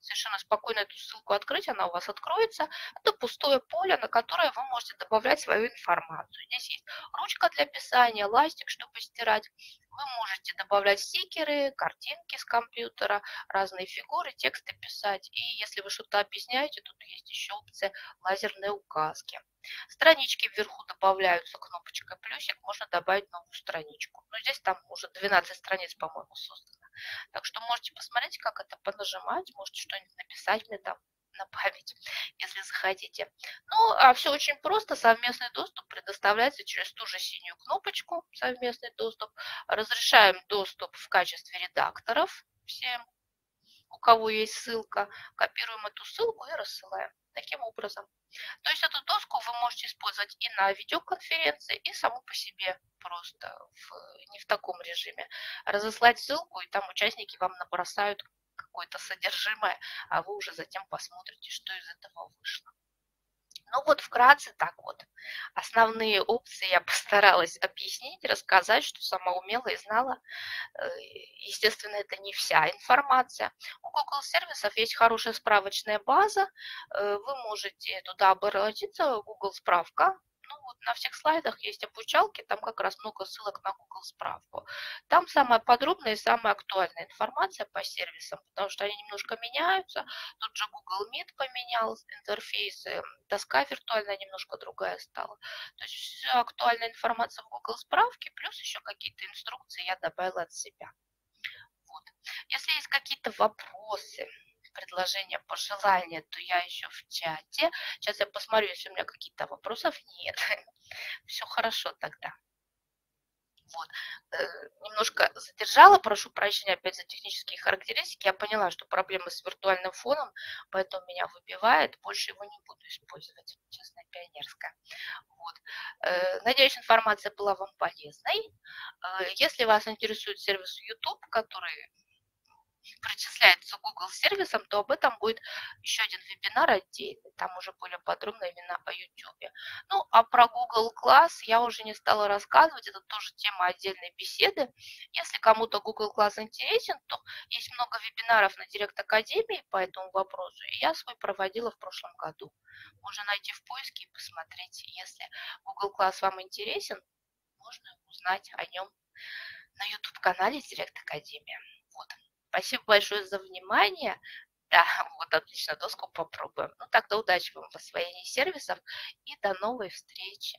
совершенно спокойно эту ссылку открыть, она у вас откроется. Это пустое поле, на которое вы можете добавлять свою информацию. Здесь есть ручка для писания, ластик, чтобы стирать. Вы можете добавлять стикеры, картинки с компьютера, разные фигуры, тексты писать. И если вы что-то объясняете, тут есть еще опция лазерной указки. Странички вверху добавляются кнопочкой плюсик, можно добавить новую страничку. Но здесь там уже 12 страниц, по-моему, создано. Так что можете посмотреть, как это понажимать, можете что-нибудь написать мне там на память, если захотите. Ну, а все очень просто. Совместный доступ предоставляется через ту же синюю кнопочку «Совместный доступ». Разрешаем доступ в качестве редакторов всем, у кого есть ссылка. Копируем эту ссылку и рассылаем таким образом. То есть эту доску вы можете использовать и на видеоконференции, и саму по себе просто в, не в таком режиме. Разослать ссылку, и там участники вам набросают какое-то содержимое, а вы уже затем посмотрите, что из этого вышло. Ну вот вкратце так вот. Основные опции я постаралась объяснить, рассказать, что сама умела и знала. Э, естественно, это не вся информация. У Google сервисов есть хорошая справочная база. Э, вы можете туда обратиться, Google справка, ну, вот на всех слайдах есть обучалки, там как раз много ссылок на Google справку. Там самая подробная и самая актуальная информация по сервисам, потому что они немножко меняются. Тут же Google Meet поменял интерфейс, доска виртуальная немножко другая стала. То есть вся актуальная информация в Google справке, плюс еще какие-то инструкции я добавила от себя. Вот. Если есть какие-то вопросы, предложения, пожелания, то я еще в чате. Сейчас я посмотрю, если у меня какие-то вопросов нет. Все хорошо тогда. Вот. Э, немножко задержала, прошу прощения опять за технические характеристики. Я поняла, что проблемы с виртуальным фоном, поэтому меня выбивает. Больше его не буду использовать. Честно, пионерская. Вот. Э, надеюсь, информация была вам полезной. Э, если вас интересует сервис YouTube, который причисляется Google сервисом, то об этом будет еще один вебинар отдельный, там уже более подробно именно о YouTube. Ну, а про Google Class я уже не стала рассказывать, это тоже тема отдельной беседы. Если кому-то Google Class интересен, то есть много вебинаров на Директ Академии по этому вопросу, и я свой проводила в прошлом году. Можно найти в поиске и посмотреть, если Google Class вам интересен, можно узнать о нем на YouTube-канале Директ Академия. Вот. Спасибо большое за внимание. Да, вот отлично, доску попробуем. Ну, тогда удачи вам в освоении сервисов и до новой встречи.